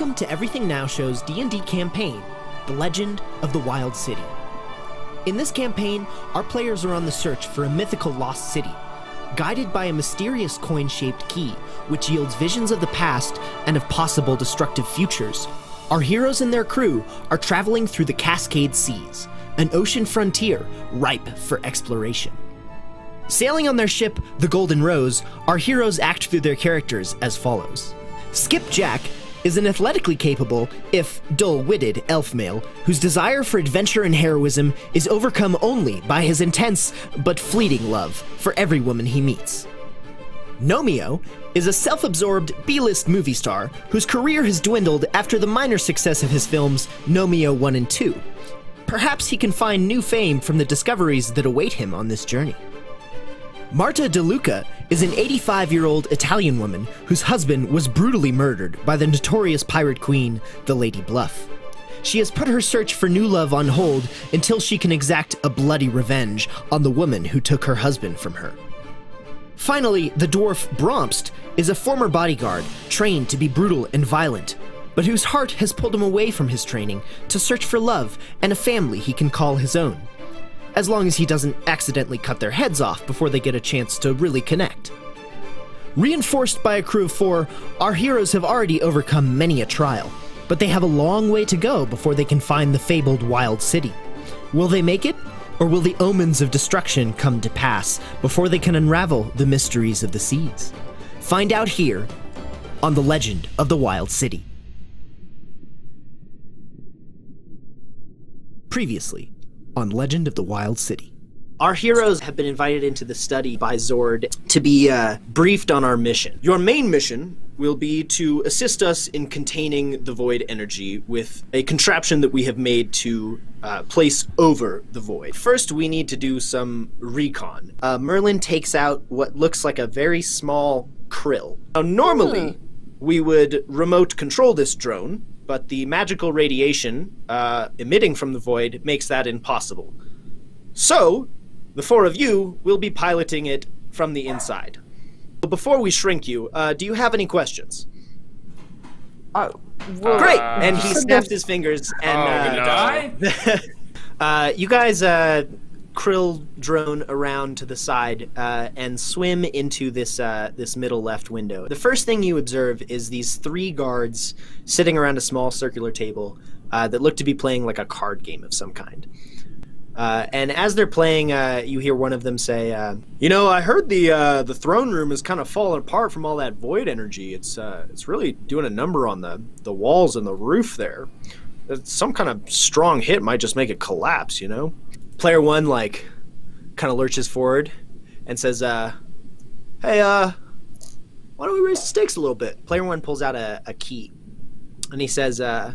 welcome to Everything Now Show's D&D campaign, The Legend of the Wild City. In this campaign, our players are on the search for a mythical lost city, guided by a mysterious coin-shaped key which yields visions of the past and of possible destructive futures. Our heroes and their crew are traveling through the Cascade Seas, an ocean frontier ripe for exploration. Sailing on their ship, the Golden Rose, our heroes act through their characters as follows. Skipjack is an athletically capable, if dull witted, elf male whose desire for adventure and heroism is overcome only by his intense but fleeting love for every woman he meets. Nomeo is a self absorbed B list movie star whose career has dwindled after the minor success of his films Nomeo 1 and 2. Perhaps he can find new fame from the discoveries that await him on this journey. Marta De Luca is an 85 year old Italian woman whose husband was brutally murdered by the notorious pirate queen, the Lady Bluff. She has put her search for new love on hold until she can exact a bloody revenge on the woman who took her husband from her. Finally, the dwarf Bromst is a former bodyguard trained to be brutal and violent, but whose heart has pulled him away from his training to search for love and a family he can call his own as long as he doesn't accidentally cut their heads off before they get a chance to really connect. Reinforced by a crew of four, our heroes have already overcome many a trial, but they have a long way to go before they can find the fabled Wild City. Will they make it? Or will the omens of destruction come to pass before they can unravel the mysteries of the seas? Find out here on The Legend of the Wild City. Previously on Legend of the Wild City. Our heroes have been invited into the study by Zord to be uh, briefed on our mission. Your main mission will be to assist us in containing the void energy with a contraption that we have made to uh, place over the void. First, we need to do some recon. Uh, Merlin takes out what looks like a very small krill. Now, normally, we would remote control this drone, but the magical radiation uh, emitting from the void makes that impossible. So, the four of you will be piloting it from the inside. But Before we shrink you, uh, do you have any questions? Uh, well, Great! And he snapped his fingers and. Oh, uh, no. uh, you guys uh, krill drone around to the side uh, and swim into this uh, this middle left window. The first thing you observe is these three guards sitting around a small circular table uh, that look to be playing like a card game of some kind. Uh, and as they're playing, uh, you hear one of them say, uh, "You know, I heard the the throne room is kind of falling apart from all that void energy. It's it's really doing a number on the the walls and the roof there. Some kind of strong hit might just make it collapse. You know." Player one like kind of lurches forward and says, uh, "Hey, uh, why don't we raise the stakes a little bit?" Player one pulls out a, a key, and he says, uh,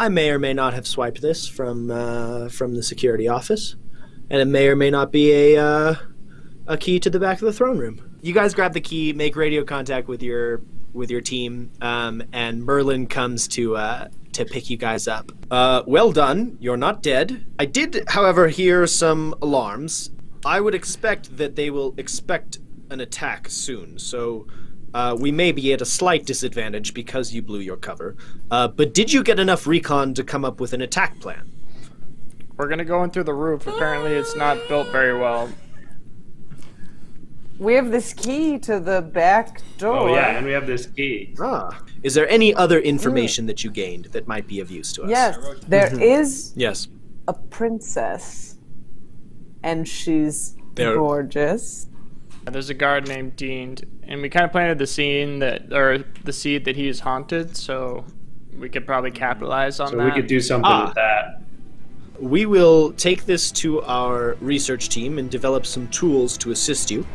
I may or may not have swiped this from uh, from the security office, and it may or may not be a uh, a key to the back of the throne room. You guys grab the key, make radio contact with your with your team, um, and Merlin comes to uh, to pick you guys up. Uh, well done. You're not dead. I did, however, hear some alarms. I would expect that they will expect an attack soon. So. Uh, we may be at a slight disadvantage because you blew your cover. Uh, but did you get enough recon to come up with an attack plan? We're gonna go in through the roof. Apparently, it's not built very well. We have this key to the back door. Oh yeah, and we have this key. Ah. Is there any other information that you gained that might be of use to us? Yes, there Mm-hmm. is Yes. a princess, and she's There- gorgeous. And There's a guard named Dean, and we kind of planted the scene that, or the seed that he's haunted, so we could probably capitalize on So that. we could do something Ah. with that. We will take this to our research team and develop some tools to assist you.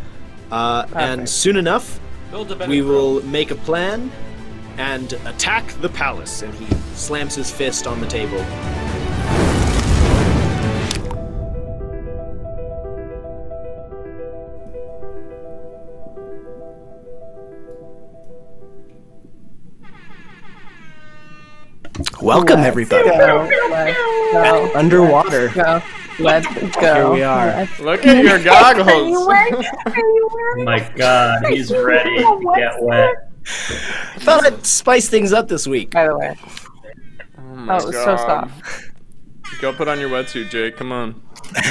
Uh, and soon enough, Build a better we will make a plan and attack the palace. And he slams his fist on the table. Welcome, everybody. Go, let's go. Underwater. Go. Let's go. Here we are. Let's- Look at your goggles. Are you goggles. wearing? Are you Oh wearing? my god, he's ready to get wet. Thought I'd spice things up this week. By the way, Oh, oh my oh, it was so God. soft. Go put on your wetsuit, Jake. Come on.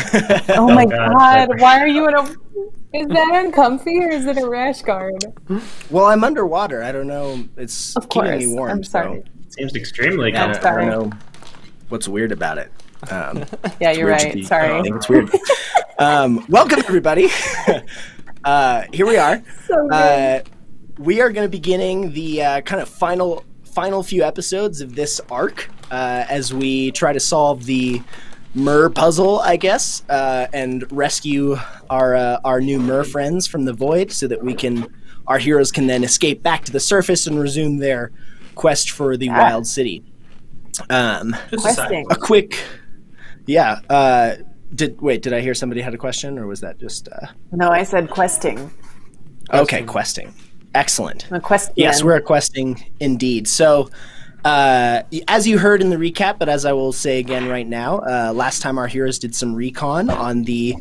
Oh my oh, God, god! Why are you in a? Is that uncomfy or is it a rash guard? Well, I'm underwater. I don't know. It's Of keeping course. me warm. I'm sorry. Seems extremely So I, good. don't, I don't know what's weird about it. Um, Yeah, you're right. be- Sorry. I think it's weird. um, welcome, everybody. uh, here we are. So good. Uh, we are going to be beginning the uh, kind of final final few episodes of this arc uh, as we try to solve the Mer puzzle, I guess, uh, and rescue our uh, our new Mer friends from the void, so that we can our heroes can then escape back to the surface and resume their quest for the Ah. Wild City. Um, Questing. a quick, yeah. Uh, did wait? Did I hear somebody had a question, or was that just uh, No, I said questing. okay? Questing. Excellent. A question. Yes, we're questing indeed. So, uh, as you heard in the recap, but as I will say again right now, uh, last time our heroes did some recon on the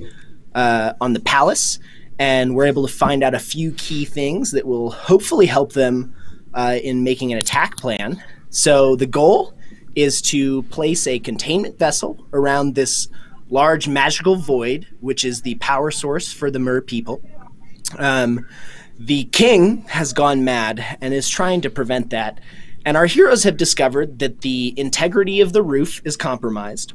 uh, on the palace, and we're able to find out a few key things that will hopefully help them uh, in making an attack plan. So the goal is to place a containment vessel around this large magical void, which is the power source for the Mer people. Um, the king has gone mad and is trying to prevent that. And our heroes have discovered that the integrity of the roof is compromised.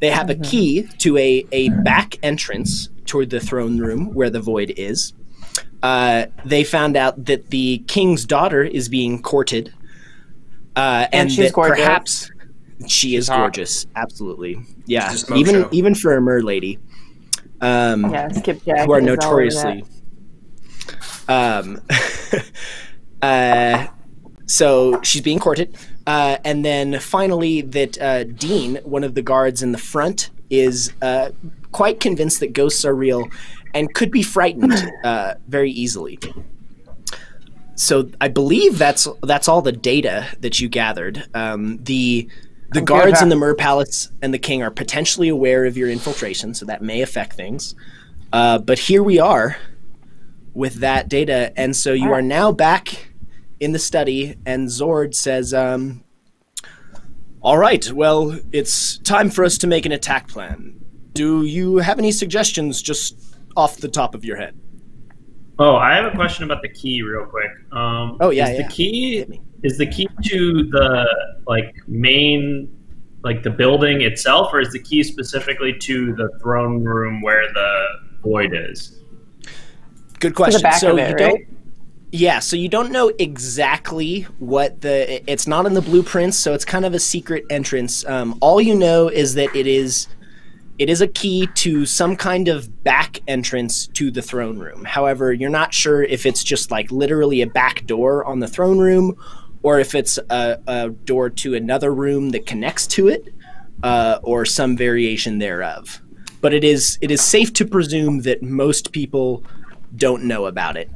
they have a key to a, a back entrance toward the throne room where the void is. Uh, they found out that the king's daughter is being courted, uh, and, she's that gorgeous. perhaps she is hot. gorgeous. Absolutely, yeah. She's a smoke Even show. even for a mer lady, um, Yeah, Skipjack. who are is all over notoriously. Um, uh, so she's being courted, uh, and then finally that uh, Dean, one of the guards in the front, is uh, quite convinced that ghosts are real and could be frightened uh, very easily. So I believe that's that's all the data that you gathered. Um, the the guards in the Mer Palace and the King are potentially aware of your infiltration, so that may affect things. Uh, but here we are with that data, and so you are now back in the study. And Zord says, um, "All right, well, it's time for us to make an attack plan. Do you have any suggestions, just off the top of your head?" Oh, I have a question about the key, real quick. Um, Oh, yeah, is yeah. the key is the key to the like main like the building itself, or is the key specifically to the throne room where the void is? Good question. back so of it, you don't. Yeah, so you don't know exactly what the. It's not in the blueprints, so it's kind of a secret entrance. Um, all you know is that it is, it is a key to some kind of back entrance to the throne room. However, you're not sure if it's just like literally a back door on the throne room, or if it's a, a door to another room that connects to it, uh, or some variation thereof. But it is it is safe to presume that most people don't know about it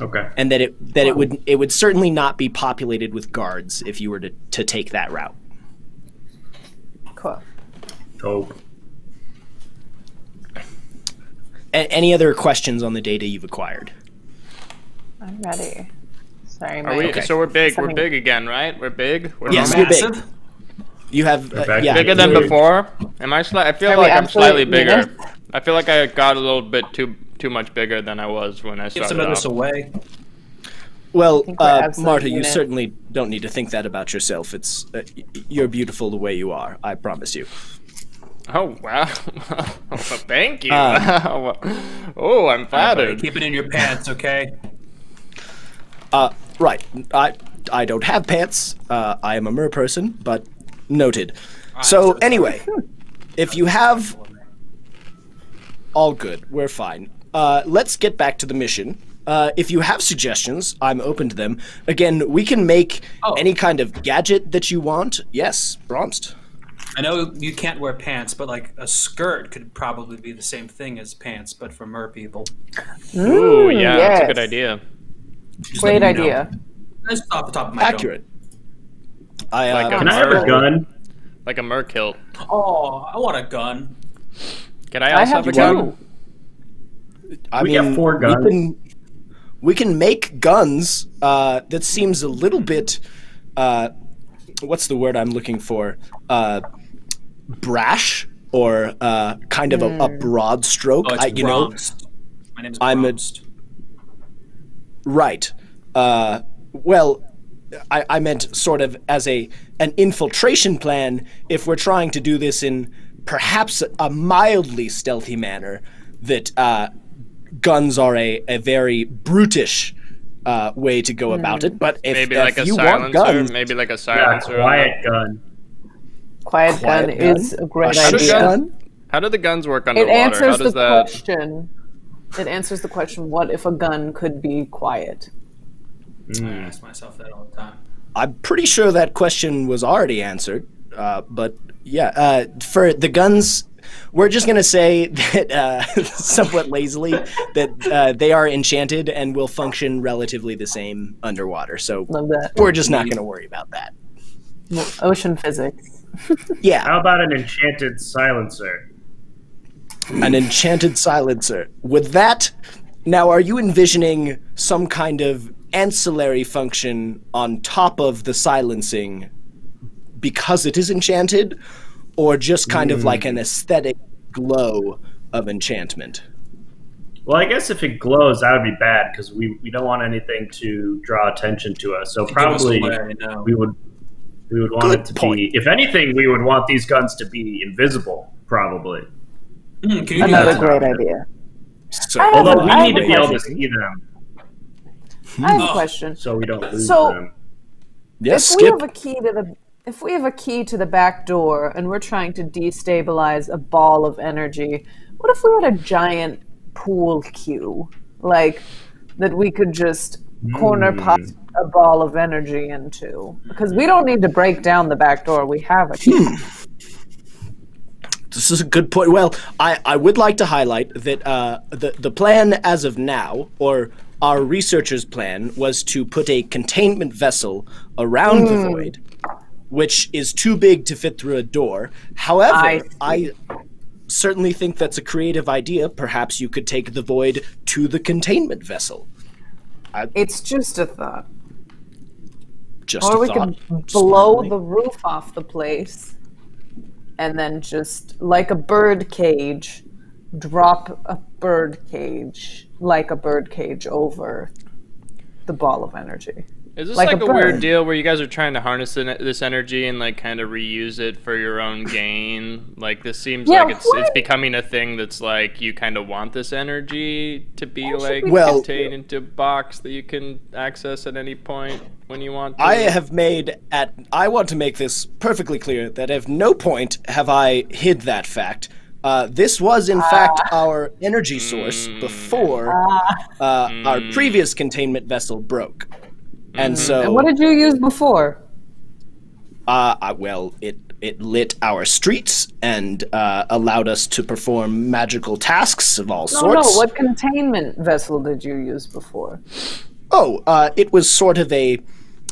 Okay. and that it that it would it would certainly not be populated with guards if you were to, to take that route. Cool. Dope. A- any other questions on the data you've acquired? I'm ready. Sorry, my Are we, Okay. So we're big. We're big again, right? We're big. We're Yes, you're big. Massive? You have uh, yeah, bigger than before. Am I? Sli- I feel Are like I'm slightly bigger. units? I feel like I got a little bit too too much bigger than I was when I Give started some of this away. Well, think uh, Marta, you units. certainly don't need to think that about yourself. It's uh, you're beautiful the way you are. I promise you. Oh wow! Thank you. Uh, oh, I'm Buddy, flattered. Keep it in your pants, okay? Uh, right. I I don't have pants. Uh, I am a mer person, but noted. So anyway, if you have all good, we're fine. Uh, let's get back to the mission. Uh, if you have suggestions, I'm open to them. Again, we can make Oh. any kind of gadget that you want. Yes, Bromst. I know you can't wear pants, but like a skirt could probably be the same thing as pants, but for mer people. Ooh, yeah, that's a good idea. Just Great let know. idea. That's off the top of my dome. Accurate. I, uh, Like a Can I have a gun? Like a mer kilt. Oh, I want a gun. Can I I also have have, a gun? I We mean, got four We guns. can, we can make guns. Uh, that seems a little bit. Uh, what's the word I'm looking for? Uh, brash or uh, kind of a, a broad stroke. Oh, it's I, you know, Bromst. My name's I'm a- right? Uh, well, I, I meant sort of as a an infiltration plan. If we're trying to do this in perhaps a mildly stealthy manner, that uh, guns are a, a very brutish uh, way to go about it. But if, Maybe if like a you want silencer. guns, Maybe like a Yeah, silencer. quiet gun. Quiet, Quiet gun, gun? is a great a How idea. shotgun? How do the guns work It underwater? How answers the that? question. It answers the question: What if a gun could be quiet? I ask myself that all the time. I'm pretty sure that question was already answered. Uh, but yeah, uh, for the guns, we're just gonna say that uh, somewhat lazily that uh, they are enchanted and will function relatively the same underwater. So Love that. we're just not gonna worry about that. Ocean physics. Yeah, How about an enchanted silencer? an enchanted silencer. With that, now are you envisioning some kind of ancillary function on top of the silencing because it is enchanted, or just kind of like an hmm. aesthetic glow of enchantment? Well, I guess if it glows, that would be bad because we, we don't want anything to draw attention to us. So To us probably we would We would want Good it to point. be. If anything, we would want these guns to be invisible, probably. Mm, can you do Another great idea. So, Although a- we need to be able to see them, I have a Oh. question. so we don't lose So- them. yes, if we have a key to the if we have a key to the back door and we're trying to destabilize a ball of energy, what if we had a giant pool cue like that we could just corner Hmm. pop a ball of energy into? Because we don't need to break down the back door. We have a key. This is a good point. Well, I, I would like to highlight that uh, the the plan as of now, or our researchers' plan, was to put a containment vessel around the void, which is too big to fit through a door. However, I I, certainly think that's a creative idea. Perhaps you could take the void to the containment vessel. It's just a thought. Just Or we could blow the roof off the place and then just, like a bird cage, drop a bird cage, like a bird cage, over the ball of energy. Is this Like like, a a, weird deal where you guys are trying to harness this energy and like kind of reuse it for your own gain? Like this seems Yeah, like it's it's becoming a thing that's like you kind of want this energy to be should like we Well- contained into a box that you can access at any point when you want to. I have made at I want to make this perfectly clear that at no point have I hid that fact. Uh, this was in fact our energy source before uh, our previous containment vessel broke, and so And what did you use before? uh, I- well, it it lit our streets and uh, allowed us to perform magical tasks of all No, sorts. no. What containment vessel did you use before? Oh, uh, it was sort of a,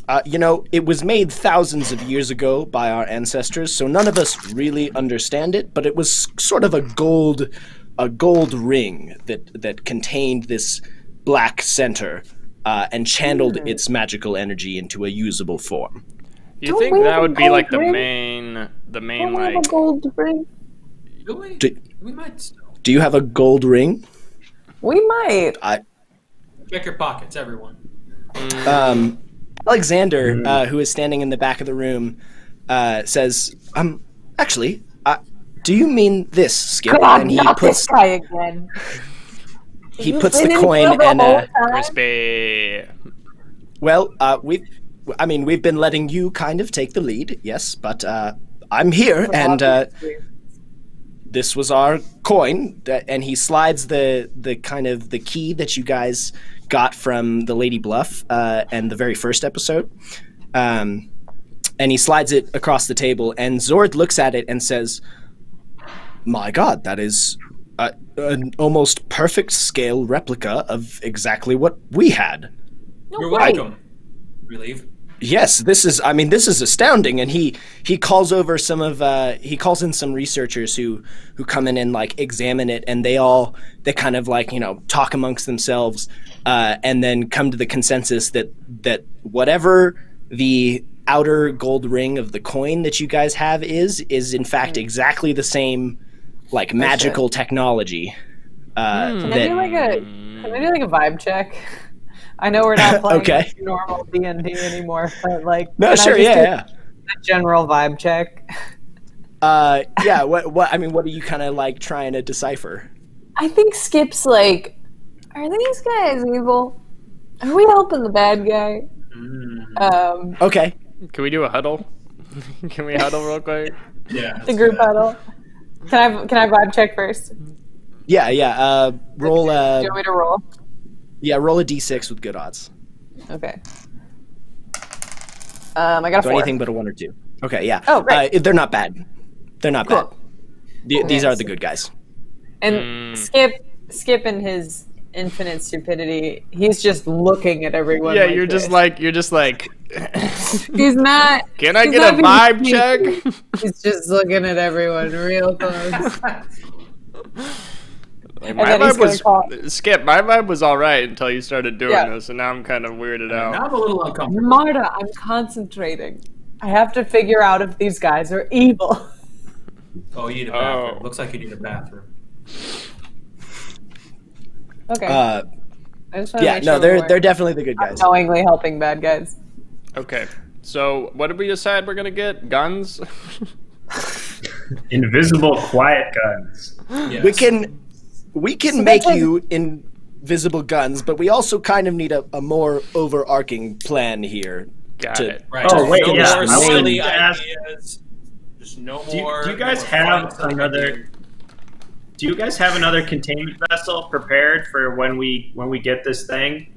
uh, you know, it was made thousands of years ago by our ancestors, so none of us really understand it. But it was sort of a gold, a gold ring that that contained this black center uh, and channeled its magical energy into a usable form. You Don't think that would be like the main, the main Don't we have like a gold ring? Do we? Do, we might still. do you have a gold ring? We might. I Check your pockets, everyone. um, Alexander, uh, who is standing in the back of the room, uh, says, "Um, actually, uh, do you mean this, Skip?" God, and he not puts this guy again. He You've puts the coin here the and whole uh, time? crispy. well, uh, we, I mean, we've been letting you kind of take the lead, yes, but uh, I'm here, and uh, this was our coin, that, and he slides the the kind of the key that you guys got from the Lady Bluff uh, and the very first episode, um, and he slides it across the table, and Zord looks at it and says, "My God, that is." A, an almost perfect scale replica of exactly what we had. You're way. welcome. Relieve. Yes, this is. I mean, this is astounding. And he he calls over some of uh, he calls in some researchers who who come in and like examine it, and they all they kind of like you know talk amongst themselves, uh, and then come to the consensus that that whatever the outer gold ring of the coin that you guys have is is in fact exactly the same like magical technology. Uh, Can I do like a Can I do like a vibe check? I know we're not playing Okay. normal D and D anymore, but like no, can I sure, just yeah, yeah. a general vibe check. Uh, yeah. What what I mean, what are you kind of like trying to decipher? I think Skip's like, are these guys evil? Are we helping the bad guy? Um, Okay. Can we do a huddle? Can we huddle real quick? Yeah. the group huddle. Can I can I vibe check first? Yeah, yeah. Uh, roll Do a you want me to roll? yeah, roll a d6 with good odds. Okay. Um, I got a So four. anything but a one or two. Okay, yeah. Oh, right. Uh, they're not bad. They're not Cool. bad. The- These are the good guys. And Mm. Skip, Skip, in his infinite stupidity, he's just looking at everyone. Yeah, like you're just like you're just like. He's not. Can I get a vibe being check? He's just looking at everyone real close. Like, my vibe was call- Skip. My vibe was all right until you started doing Yeah. this, and now I'm kind of weirded Now out. I'm a little uncomfortable. Marta, I'm concentrating. I have to figure out if these guys are evil. Oh, you need a bathroom. Oh. Looks like you need a bathroom. Okay. Uh, I just wanna yeah, make no, they're we're they're definitely the good guys. knowingly helping bad guys. Okay. So, what did we decide we're gonna get? Guns? Invisible quiet guns. Yes. We can we can make you invisible guns, but we also kind of need a, a more overarching plan here. Got To- it. Right. Oh, wait, no yeah, more silly ideas. There's no Do you- more. do you guys have another- Do you guys have another containment vessel prepared for when we when we get this thing?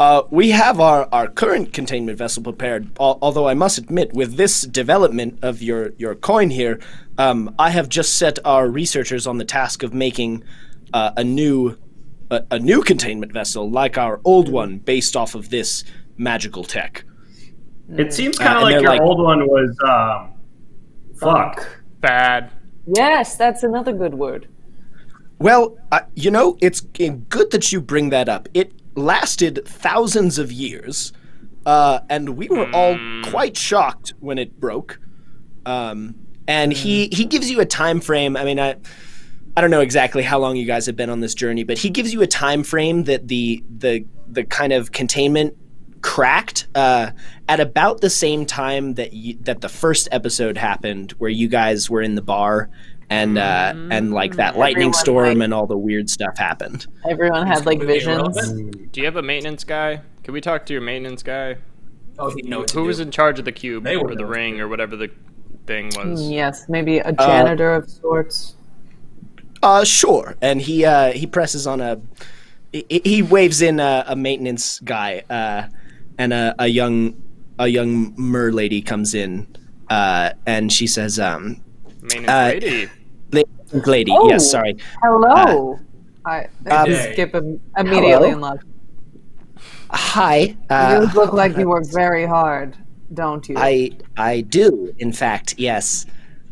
Uh, we have our, our current containment vessel prepared, al- although I must admit, with this development of your, your coin here, um, I have just set our researchers on the task of making uh, a new a, a new containment vessel like our old one, based off of this magical tech. It seems kind Uh, of and like your like- old one was um, fuck. Bad. Yes, that's another good word. Well, uh, you know, it's uh, good that you bring that up. It lasted thousands of years, uh, and we were all quite shocked when it broke. Um, and he he gives you a time frame. I mean, I I don't know exactly how long you guys have been on this journey, but he gives you a time frame that the the the kind of containment cracked uh, at about the same time that you, that the first episode happened, where you guys were in the bar and uh, and like that lightning Everyone, storm like- and all the weird stuff happened. Everyone had like visions. irrelevant. Do you have a maintenance guy? Can we talk to your maintenance guy? Oh, he know what to Who was in charge of the cube They or the know ring or whatever the thing was? Yes, maybe a janitor of sorts. Uh, sure. And he uh, he presses on a he, he waves in a, a maintenance guy, uh, and a, a young a young mer lady comes in, uh, and she says, um, Maintenance Uh, lady. La- "Lady, Oh. yes, sorry, Hello. I, I Um, just skip im- immediately hello? in love. hi. You Uh, look like you work very hard, don't you? I I do, in fact, yes."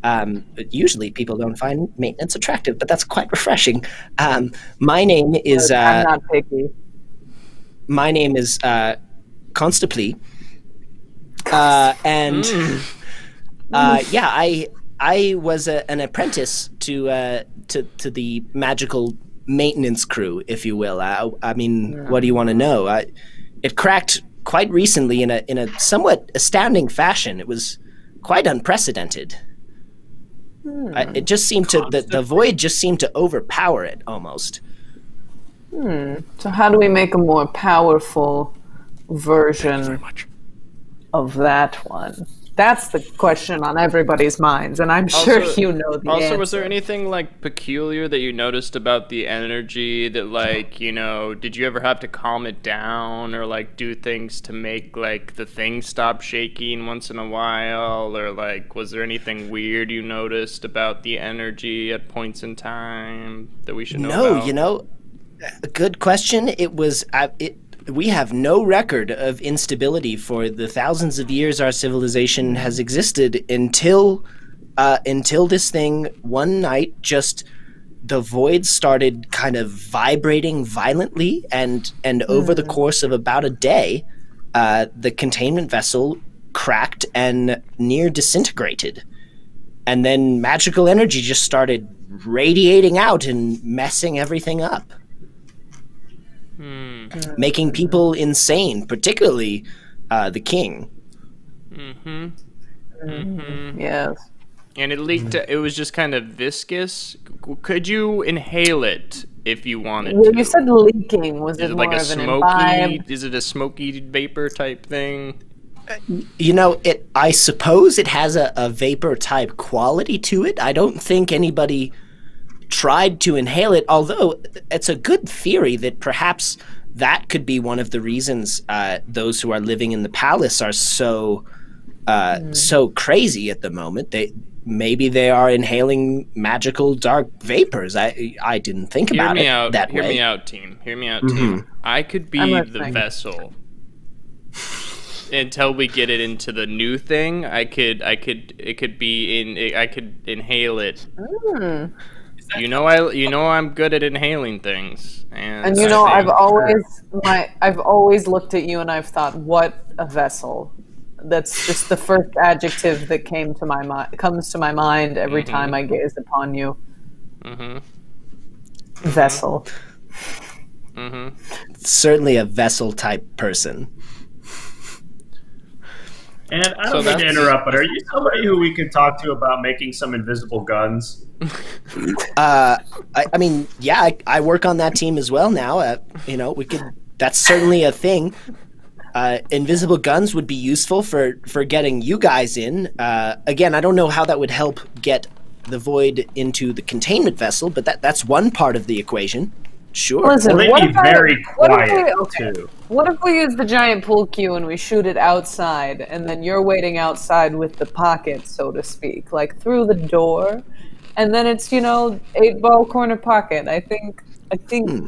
Um, usually people don't find maintenance attractive, but that's quite refreshing. Um, my name is uh, I'm not picky. my name is uh, Constable. Uh, and uh, yeah, I I was a, an apprentice to uh, to to the magical maintenance crew, if you will. I, I mean, what do you want to know? I, it cracked quite recently in a in a somewhat astounding fashion. It was quite unprecedented. I, it just seemed to the, the void just seemed to overpower it almost. Hmm. So how do we make a more powerful version of that one? That's the question on everybody's minds, and I'm sure Also- you know the Also, answer. was there anything like peculiar that you noticed about the energy that, like, you know, did you ever have to calm it down or like do things to make like the thing stop shaking once in a while, or like, was there anything weird you noticed about the energy at points in time that we should know? No, about? you know, a good question. It was uh, it. We have no record of instability for the thousands of years our civilization has existed until uh, until this thing one night just the void started kind of vibrating violently and and over the course of about a day uh, the containment vessel cracked and near disintegrated. And then magical energy just started radiating out and messing everything up Hmm. making people insane particularly uh, the king Mm-hmm. yes. And it leaked. It was just kind of viscous. Could you inhale it if you wanted Well, to? you said leaking. Was Is it it more like a of smoky? imbibe? Is it a smoky vapor type thing? you know it i suppose it has a, a vapor type quality to it i don't think anybody tried to inhale it although it's a good theory that perhaps that could be one of the reasons uh, those who are living in the palace are so uh, so crazy at the moment they maybe they are inhaling magical dark vapors i i didn't think Hear about me it out. that Hear way me out, team. Hear me out, Mm-hmm. team. I could be the listening. vessel until we get it into the new thing. I could. I could. It could be in. I could inhale it. Hmm. You know, I. You know, I'm good at inhaling things. And, And you I know, I've always my I've always looked at you and I've thought, what a vessel. That's just the first adjective that came to my mind comes to my mind every Mm-hmm. time I gaze upon you. Mhm. Vessel. Mhm. certainly a vessel type person And I don't mean to interrupt, but are you somebody who we could talk to about making some invisible guns? Uh, I, I mean, yeah, I, I work on that team as well now. Uh, you know, we could. That's certainly a thing. Uh, invisible guns would be useful for for getting you guys in. Uh, again, I don't know how that would help get the void into the containment vessel, but that that's one part of the equation. Sure. Listen, Will what they be very what quiet we- okay. too? What if we use the giant pool cue and we shoot it outside, and then you're waiting outside with the pocket, so to speak, like through the door, and then it's you know eight ball corner pocket. I think. I think. Hmm.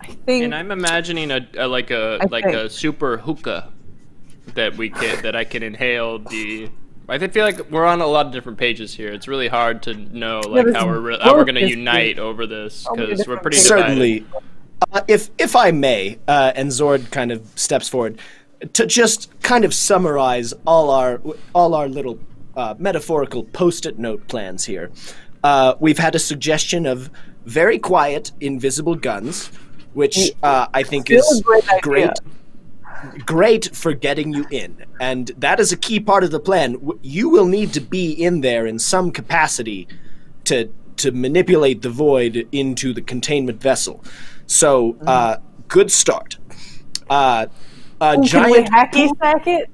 I think. And I'm imagining a, a like a I like think- a super hookah that we can that I can inhale the. I feel like we're on a lot of different pages here. It's really hard to know like there's how we're re- how we're gonna unite over this because we're pretty pages. divided. Certainly. Uh, if if I may, uh, and Zord kind of steps forward to just kind of summarize all our all our little uh, metaphorical post-it note plans here. Uh, we've had a suggestion of very quiet, invisible guns, which uh, I think Still is great great great for getting you in. And that is a key part of the plan. You will need to be in there in some capacity to to manipulate the void into the containment vessel. So, uh, good start. Uh, a Ooh, can we hacky sack it?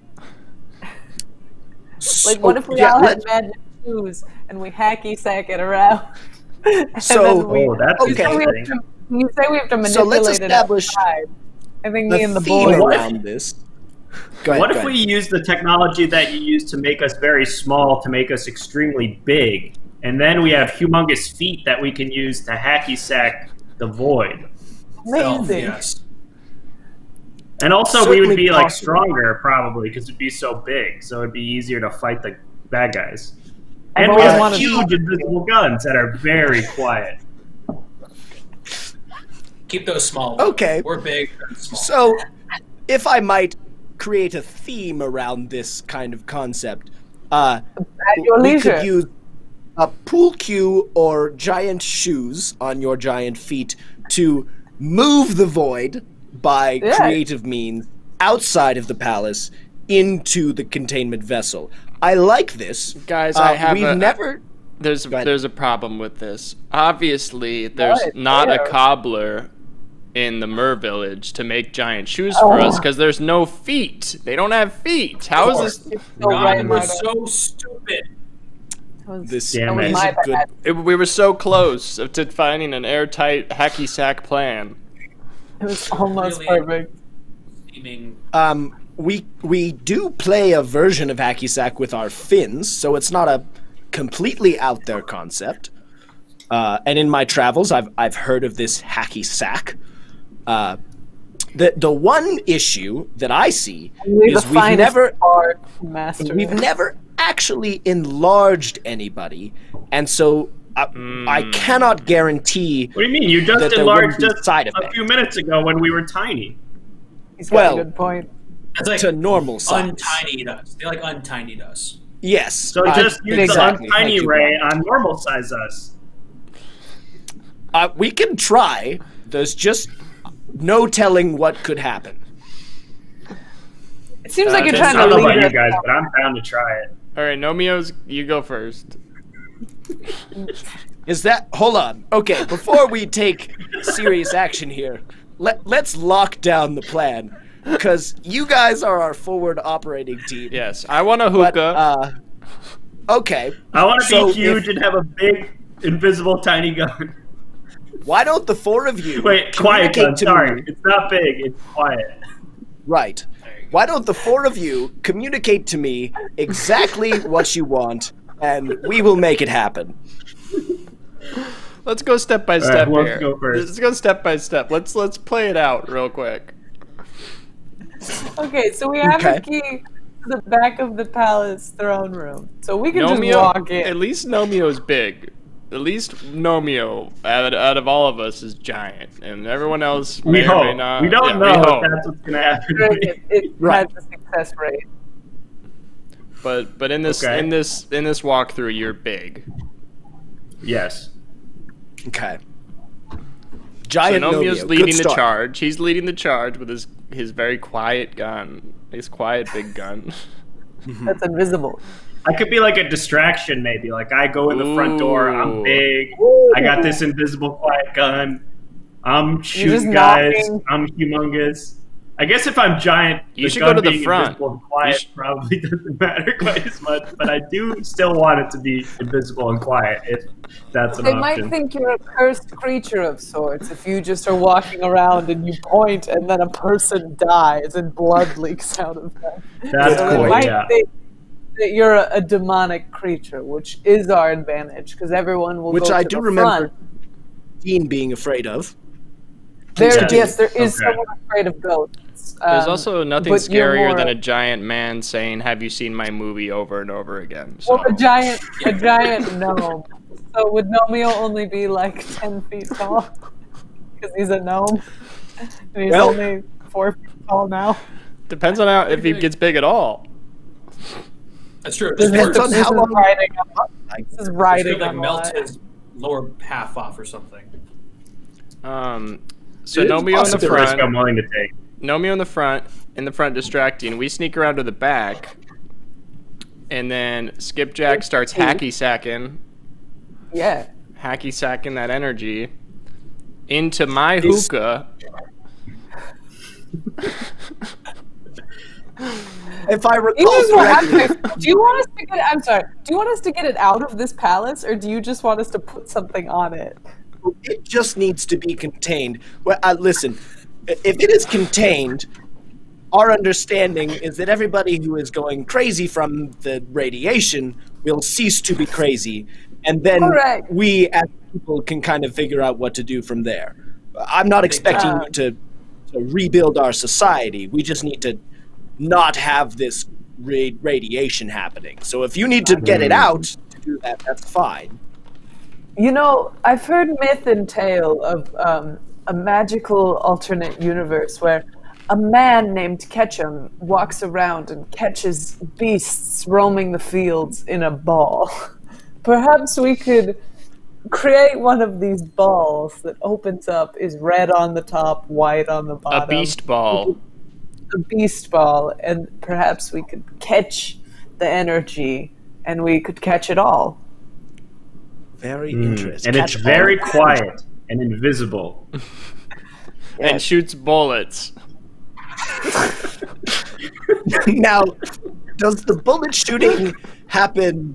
Like, what if we yeah, all had magic shoes and we hacky sack it around? So- then we- Oh, that's Okay. you say we have to, you say we have to manipulate So let's establish outside. I think a me and the theme boys. What if- around this. Go ahead, What go if ahead. we use the technology that you use to make us very small to make us extremely big, and then we have humongous feet that we can use to hacky sack the void? Self, Amazing. yes. And also, we would be like stronger probably because it'd be so big, so it'd be easier to fight the bad guys. I've And we have huge invisible guns that are very quiet. Keep those small. Okay. We're big small. So, if I might create a theme around this kind of concept, uh, At your we leisure. could use a pool cue or giant shoes on your giant feet to move the void by Yeah. creative means outside of the palace into the containment vessel. I like this. Guys, Uh, I have we've a, never. there's Go there's a problem with this. Obviously, there's What? not a cobbler in the Mer village to make giant shoes for us Oh. because there's no feet. They don't have feet. How is this? God, right, we're so stupid. That was- This Damn that was my a good. It, we were so close to finding an airtight hacky sack plan. It was almost Really? perfect. Theming. Um, we we do play a version of hacky sack with our fins, so it's not a completely out there concept. Uh, and in my travels, I've I've heard of this hacky sack. Uh, the the one issue that I see Only is we've never master. we've never actually enlarged anybody, and so I, I cannot guarantee. What do you mean? You just enlarged us side a effects. few minutes ago when we were tiny. He's got well, a good point. It's like To normal size. untinied us. They like untinied us. Yes. So I- just use exactly. the Thank untiny you, ray Bob. on normal size us. Uh, we can try. There's just no telling what could happen. It seems Uh, like you're just- trying I to don't know about you guys, down. but I'm down to try it. All right, Nomios, you go first. Is that hold on? Okay, before we take serious action here, let let's lock down the plan because you guys are our forward operating team. Yes, I want a But, hookah. uh, okay, I want to So be huge if- and have a big, invisible, tiny gun. why don't the four of you Wait, quiet gun. to Sorry, me? it's not big. It's quiet. Right. Why don't the four of you communicate to me exactly what you want, and we will make it happen. let's go step by right, step who here. go first? Let's go step by step. Let's let's play it out real quick. Okay, so we have Okay. a key to the back of the palace throne room, so we can just Nomeo, walk in. at least Nomeo's big. At least Nomeo, out, out of all of us, is giant, and everyone else We may or may not. we don't yeah, know we hope. if that's what's gonna happen. it, it Right. has a success rate. But but in this Okay. in this in this walkthrough, you're big. yes. Okay. So Giant Nomeo's Nomeo, leading good the start. charge. He's leading the charge with his his very quiet gun, his quiet big gun. that's invisible. I could be like a distraction, maybe. Like I go in the front door. I'm Ooh. big. I got this invisible quiet gun. I'm just shooting guys. knocking. I'm humongous. I guess if I'm giant, You the should gun go to the front. quiet You sh- probably doesn't matter quite as much. But I do still want it to be invisible and quiet if that's an They option. might think you're a cursed creature of sorts if you just are walking around and you point and then a person dies and blood leaks out of them. that's so cool. Yeah. think that you're a, a demonic creature, which is our advantage because everyone will Which go I to do the remember front. Dean being afraid of. There, Yeah. yes, there is Okay. someone afraid of ghosts. There's Um, also nothing scarier more than a- a giant man saying, "Have you seen my movie?" over and over again. So. Well, a giant, a giant gnome. So would Nomeo only be like ten feet tall? Because he's a gnome, and he's Well- only four feet tall now. Depends on how if he gets big at all. That's true. This Just is, Depends on this how is long- riding. on- Like, This is riding could, like melt his lower half off or something. Um, so It is Nomeo in the possible risk front, I'm willing to take. Nomeo in the front, in the front distracting. We sneak around to the back, and then Skipjack starts hacky sacking, Yeah. hacky sacking that energy into my hookah. if I recall correctly, do you want us to get? I'm sorry. Do you want us to get it out of this palace, or do you just want us to put something on it? it just needs to be contained. Well, uh, listen, if it is contained, our understanding is that everybody who is going crazy from the radiation will cease to be crazy, and then Correct. we as people can kind of figure out what to do from there. I'm not expecting Uh, you to, to rebuild our society. We just need to not have this ra- radiation happening. So if you need to get it out to do that, that's fine. You know, I've heard myth and tale of um, a magical alternate universe where a man named Ketchum walks around and catches beasts roaming the fields in a ball. Perhaps we could create one of these balls that opens up, is red on the top, white on the bottom. A bottom. beast ball. A beast ball, and perhaps we could catch the energy and we could catch it all. Very Mm, interesting. And it's very all- quiet and invisible. And shoots bullets. now, does the bullet shooting happen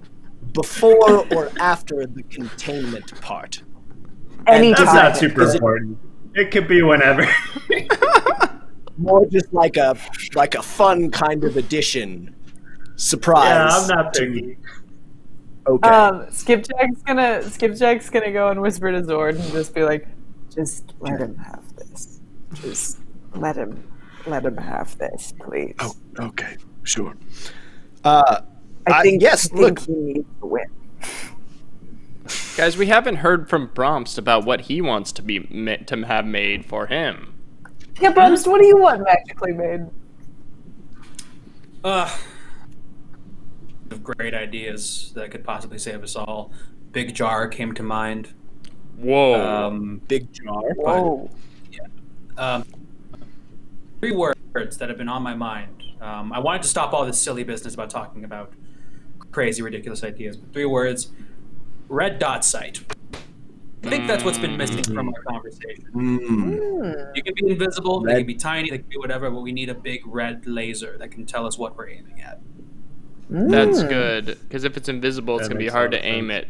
before or after the containment part? Anytime. That's not super Is it- important. It could be whenever. More just like a like a fun kind of addition. Surprise. yeah, I'm not to- picky. Okay. Um, Skipjack's gonna Skipjack's gonna go and whisper to Zord and just be like, "Just let him have this. Just let him, let him have this, please." oh, okay. Sure. Uh, I I- think yes, I think look. he needs to win. Guys, we haven't heard from Bromst about what he wants to be ma- to have made for him. Yeah, Brumst, what do you want magically made? Uh, of great ideas that could possibly save us all. Big jar came to mind. Whoa. Um, big jar. Whoa. um, three words that have been on my mind. Um, I wanted to stop all this silly business about talking about crazy, ridiculous ideas. But three words: red dot sight. I think that's what's been missing from our conversation. Mm. You can be invisible, they can be tiny, they can be whatever, but we need a big red laser that can tell us what we're aiming at. That's Mm. good because if it's invisible, it's That gonna be hard to lot of aim sense.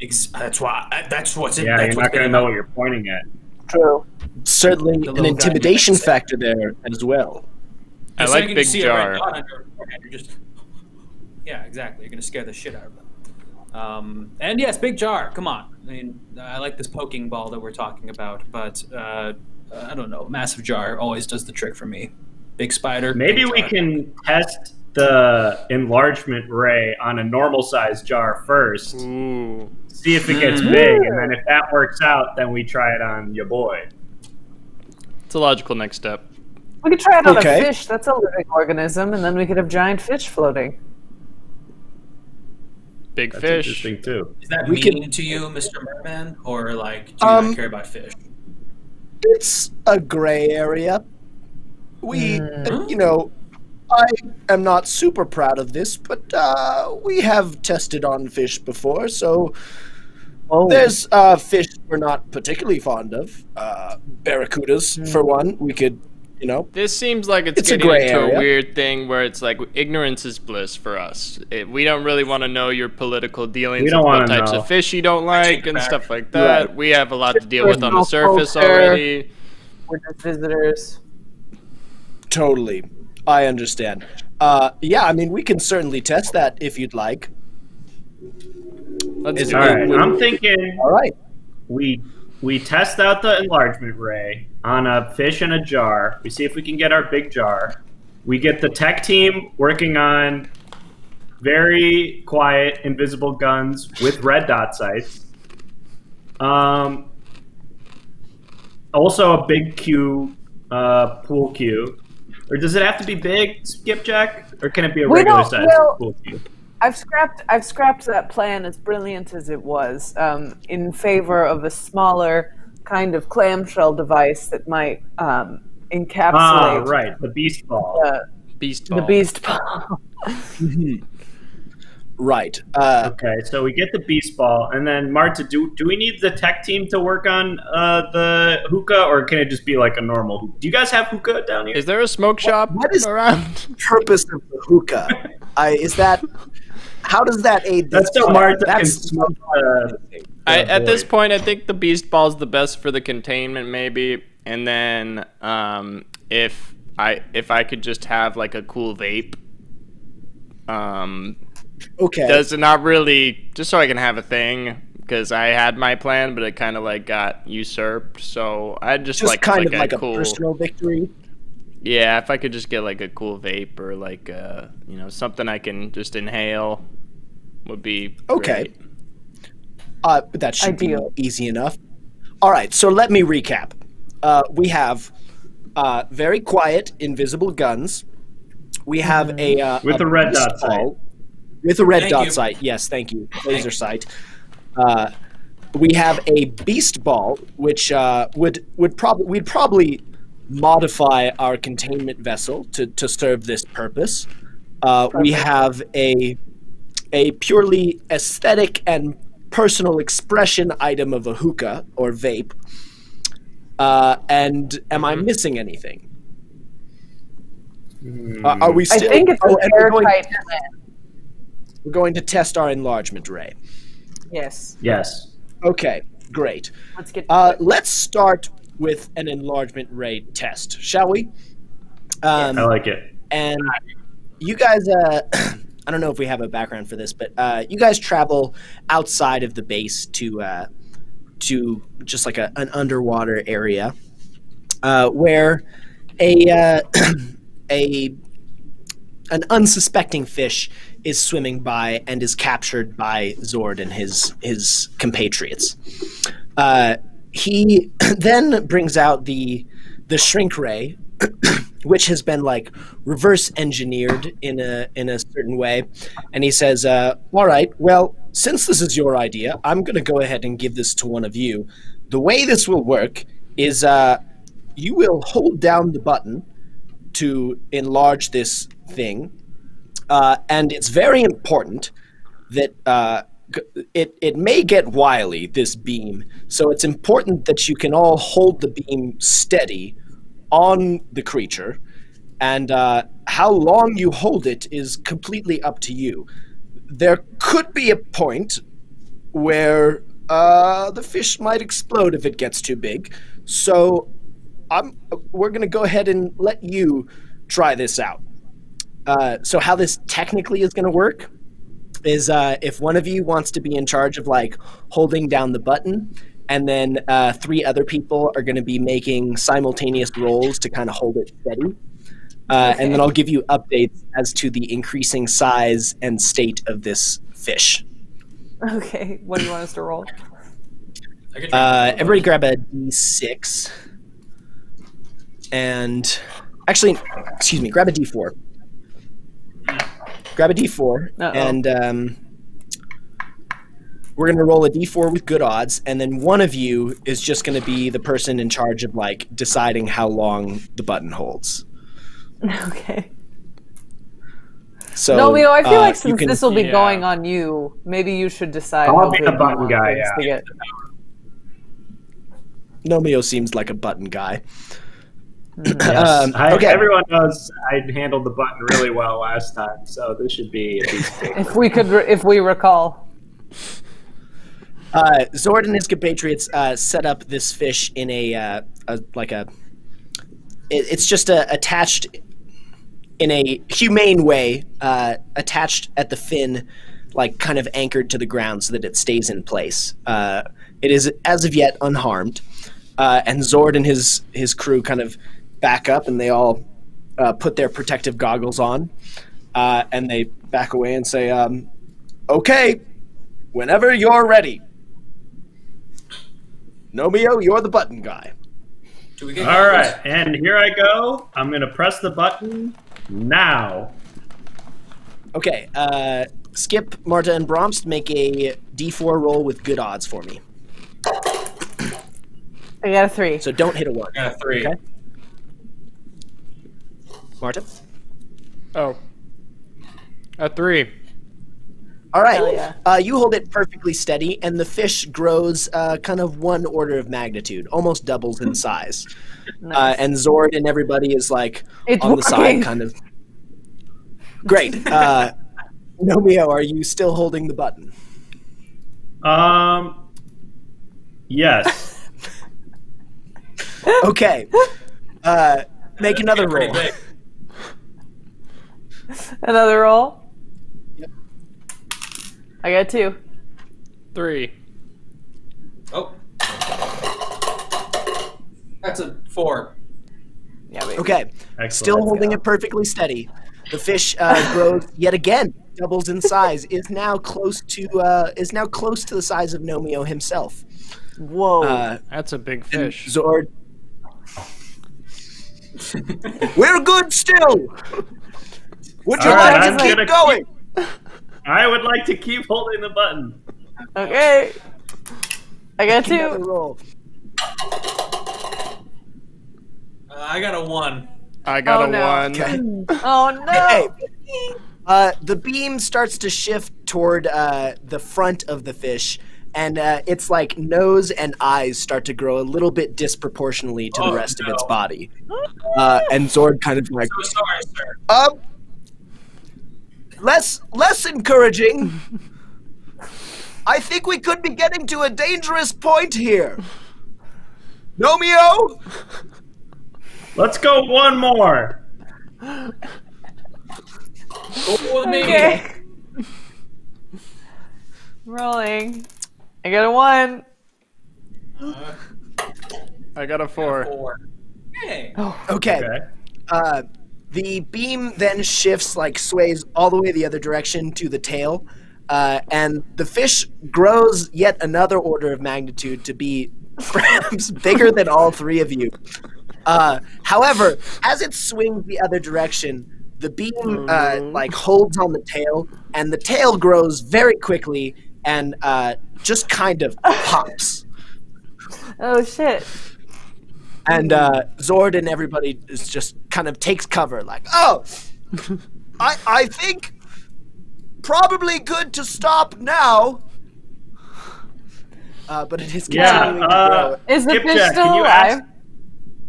it. Ex- that's why. That's what's. Yeah, that's you're not going to know in what my- you're pointing at. True. Certainly an intimidation factor there as well. I like like you Big see a red Jar. dot on your forehead, you're just. Yeah, exactly. You're gonna scare the shit out of them. Um, and yes, big jar. Come on. I mean, I like this poking ball that we're talking about, but uh, I don't know. Massive jar always does the trick for me. Big spider. Maybe big we can test the enlargement ray on a normal sized jar first, Ooh. see if it gets Mm. big, and then if that works out, then we try it on your boy. It's a logical next step. We could try it on Okay. a fish. That's a living organism, and then we could have giant fish floating. Big That's fish. interesting too. Is that we meaning can- to you, Mr. Merman, or like do you Um, not care about fish? It's a gray area. We, Mm. uh, you know, I am not super proud of this, but uh, we have tested on fish before, so Oh, there's uh, fish we're not particularly fond of. Uh, barracudas, Hmm. for one. We could, you know. This seems like it's, It's a getting gray into area. a weird thing where it's like ignorance is bliss for us. It, we don't really want to know your political dealings, We don't what wanna types know. of fish you don't like, and back. stuff like that. Right. We have a lot to deal with on the surface culture. already. we're just visitors. Totally. I understand. Uh, yeah, I mean, we can certainly test that if you'd like. Let's Is do it- All I'm thinking All right. we we test out the enlargement ray on a fish in a jar. We see if we can get our big jar. We get the tech team working on very quiet invisible guns with red dot sights. Um, also a big Q uh, pool cue. Or does it have to be big, Skipjack? Or can it be a We regular size well- pool cue? I've scrapped I've scrapped that plan as brilliant as it was um, in favor of a smaller kind of clamshell device that might um, Ah, encapsulate right, the beast ball. the, Beast ball. the ball. beast ball. Right. Uh, Okay, so we get the beast ball, and then Marta, do do we need the tech team to work on uh, the hookah, or can it just be like a normal? hookah? Do you guys have hookah down here? Is there a smoke shop what is- around? purpose of the hookah? I, is that. How does that aid this That's so plan? Marta can That's smoke the. I, at this point, I think the beast ball's the best for the containment, maybe. And then um, if I if I could just have like a cool vape, um, okay. does it not really just so I can have a thing because I had my plan, but it kind of like got usurped. So I just, just like kind like of like a a cool personal victory. yeah. If I could just get like a cool vape or like uh you know something I can just inhale would be Okay. great. Uh, but that should Ideal. be easy enough. All right, so let me recap. Uh, we have uh, very quiet, invisible guns. We have a uh, With a red dot sight. With a red Thank dot you. sight. Yes, thank you. Laser sight. Uh, we have a beast ball, which uh, would would probably we'd probably modify our containment vessel to, to serve this purpose. Uh, we have a a purely aesthetic and personal expression item of a hookah or vape. Uh, and am I missing anything? Uh, are we still? I think it's oh, a we're, going, airtight we're going to test our enlargement ray. Yes. Yes. Okay, great. Let's get Uh, let's start with an enlargement ray test, shall we? Um, I like it. and you guys uh i don't know if we have a background for this but uh you guys travel outside of the base to uh to just like a, an underwater area uh where a uh a an unsuspecting fish is swimming by and is captured by Zord and his his compatriots. Uh, he then brings out the the shrink ray, which has been like reverse engineered in a in a certain way, and he says, uh, "All right, well, since this is your idea, I'm going to go ahead and give this to one of you. The way this will work is uh, you will hold down the button." to enlarge this thing, uh, and it's very important that uh, it it may get wily this beam. So it's important that you can all hold the beam steady on the creature, and uh, how long you hold it is completely up to you. There could be a point where uh, the fish might explode if it gets too big. So I'm we're gonna go ahead and let you try this out. Uh, so how this technically is gonna work is uh, if one of you wants to be in charge of like holding down the button, and then uh, three other people are gonna be making simultaneous rolls to kind of hold it steady. Uh, And then I'll give you updates as to the increasing size and state of this fish. Okay. What do you want us to roll? Uh, everybody grab a d6. And actually, excuse me, grab a d4. Grab a d4. Uh-oh. And um, we're going to roll a d4 with good odds. And then one of you is just going to be the person in charge of like deciding how long the button holds. Okay. So no, Leo, I feel uh, like since can- this will be yeah. going on you, maybe you should decide. I'll be the button guy, yeah. to get. Nomeo seems like a button guy. Yes. Um, I, okay. Everyone knows I handled the button really well last time, so this should be a piece. If we could, re- if we recall. Uh, Zord and his compatriots uh, set up this fish in a, uh, a like a. It, it's just a, attached in a humane way, uh, attached at the fin, like kind of anchored to the ground so that it stays in place. Uh, it is as of yet unharmed, uh, and Zord and his his crew kind of back up, and they all uh, put their protective goggles on, uh, and they back away and say, um, "Okay, whenever you're ready." Nomeo, you're the button guy. Do we get All right, and here I go. I'm gonna press the button now. Okay, uh, Skip, Marta, and Bromst make a d4 roll with good odds for me. I got a three. So don't hit a one. I got a three. Okay. Marta? Oh. A three. All right. Yeah. Uh, you hold it perfectly steady, and the fish grows uh, kind of one order of magnitude, almost doubles in size. Uh, and Zord and everybody is like It's on the side, kind of. Great. Uh, Nomeo, are you still holding the button? Um, yes. Okay. Uh, make another roll. Another roll. I got two. Three. Oh. That's a four. Yeah, baby. Okay. Excellent. Still holding it perfectly steady. The fish uh, grows yet again, doubles in size. Is now close to uh, is now close to the size of Nomeo himself. Whoa. Uh, That's a big fish. Zord. We're good still. Would you All like right, to I'm keep gonna going? I would like to keep holding the button. okay. I got two. roll. Uh, I got a one. I got Oh, a no. one. Okay. Oh no. Hey. Uh, the beam starts to shift toward uh, the front of the fish, and uh, its like nose and eyes start to grow a little bit disproportionately to the Oh, rest of its body. Uh, and Zord kind of like, So sorry, sir. um, less less encouraging. I think we could be getting to a dangerous point here. Nomeo, Let's go one more. Go with me. Okay. Rolling. I got a one. Uh, I got a four. four. Hey. okay. Okay. Uh, the beam then shifts, like sways all the way the other direction to the tail, uh, and the fish grows yet another order of magnitude to be perhaps bigger than all three of you. Uh, however, as it swings the other direction, the beam uh, like holds on the tail, and the tail grows very quickly and uh, just kind of pops. Oh shit. And uh, Zord and everybody is just kind of takes cover, like, oh, I I think probably good to stop now. Uh, but it is Yeah. continuing to Uh, grow. Is the Skipjack, fish can still alive? ask-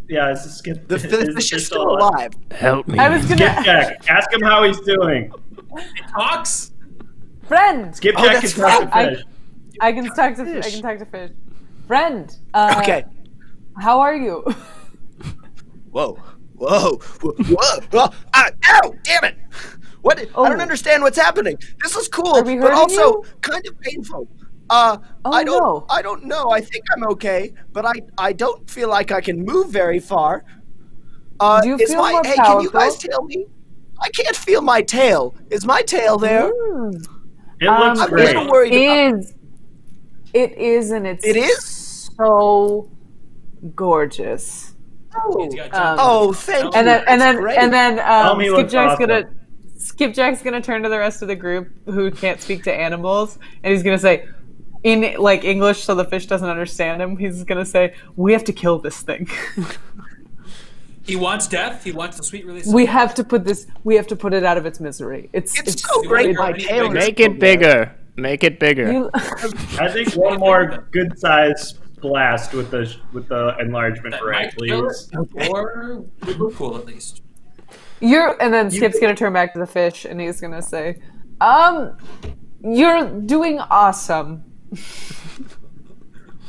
yeah, is the skip. The, is the fish is still alive. Help me. I was gonna Skipjack, ask him how he's doing. It talks. friend. Skipjack Oh, can talk to right. I- fish. I can talk to I can talk to fish. Friend. Uh, Okay. How are you? Whoa. Whoa. Whoa. Whoa. Whoa. Ah, ow! Damn it! What? I don't Oh. understand what's happening. This is cool, but also you? kind of painful. Uh, Oh, I don't. no. I don't know. I think I'm okay, but I I don't feel like I can move very far. Uh, Do you is feel my, more hey, can you guys tell me? I can't feel my tail. Is my tail there? Hmm. It looks Um, I'm great. little worried about. Is it is and it's It is? so gorgeous. Oh, He's Um, oh, thank you. And then and then great. and then um, me what's Skipjack's awesome. gonna Skipjack's gonna turn to the rest of the group who can't speak to animals, and he's gonna say, in like English, so the fish doesn't understand him. He's gonna say, "We have to kill this thing." He wants death. He wants the sweet release. We have to put this. We have to put it out of its misery. It's It's so great. wanna My go any tail Make it bigger. Make it bigger. You, I think one more good size blast with the with the enlargement that ray, please. it, or we look cool at least. you're, and then Skip's gonna turn back to the fish, and he's gonna say, "Um, you're doing awesome."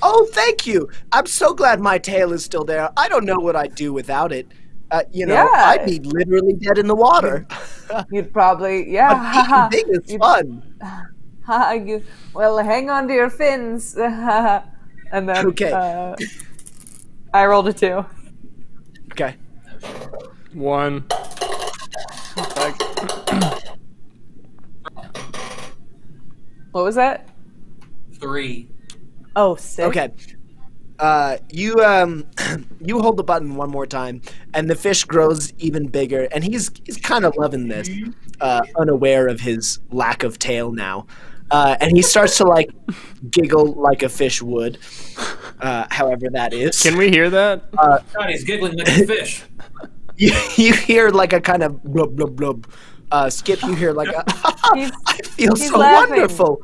Oh, thank you. I'm so glad my tail is still there. I don't know what I'd do without it. Uh, you know, Yeah. I'd be literally dead in the water. You'd probably, yeah. But being big is You'd- fun. You, well, hang on to your fins. and then Okay. uh, I rolled a two. Okay. One. What was that? Three. Oh, six. Okay. Uh, you um, you hold the button one more time, and the fish grows even bigger, and he's he's kind of loving this, uh, unaware of his lack of tail now, uh, and he starts to like giggle like a fish would, uh, however that is. Can we hear that? God, he's giggling like a fish. You, you hear like a kind of blub blub blub. Uh, Skip, you hear like a. He's- I feel he's so laughing. wonderful.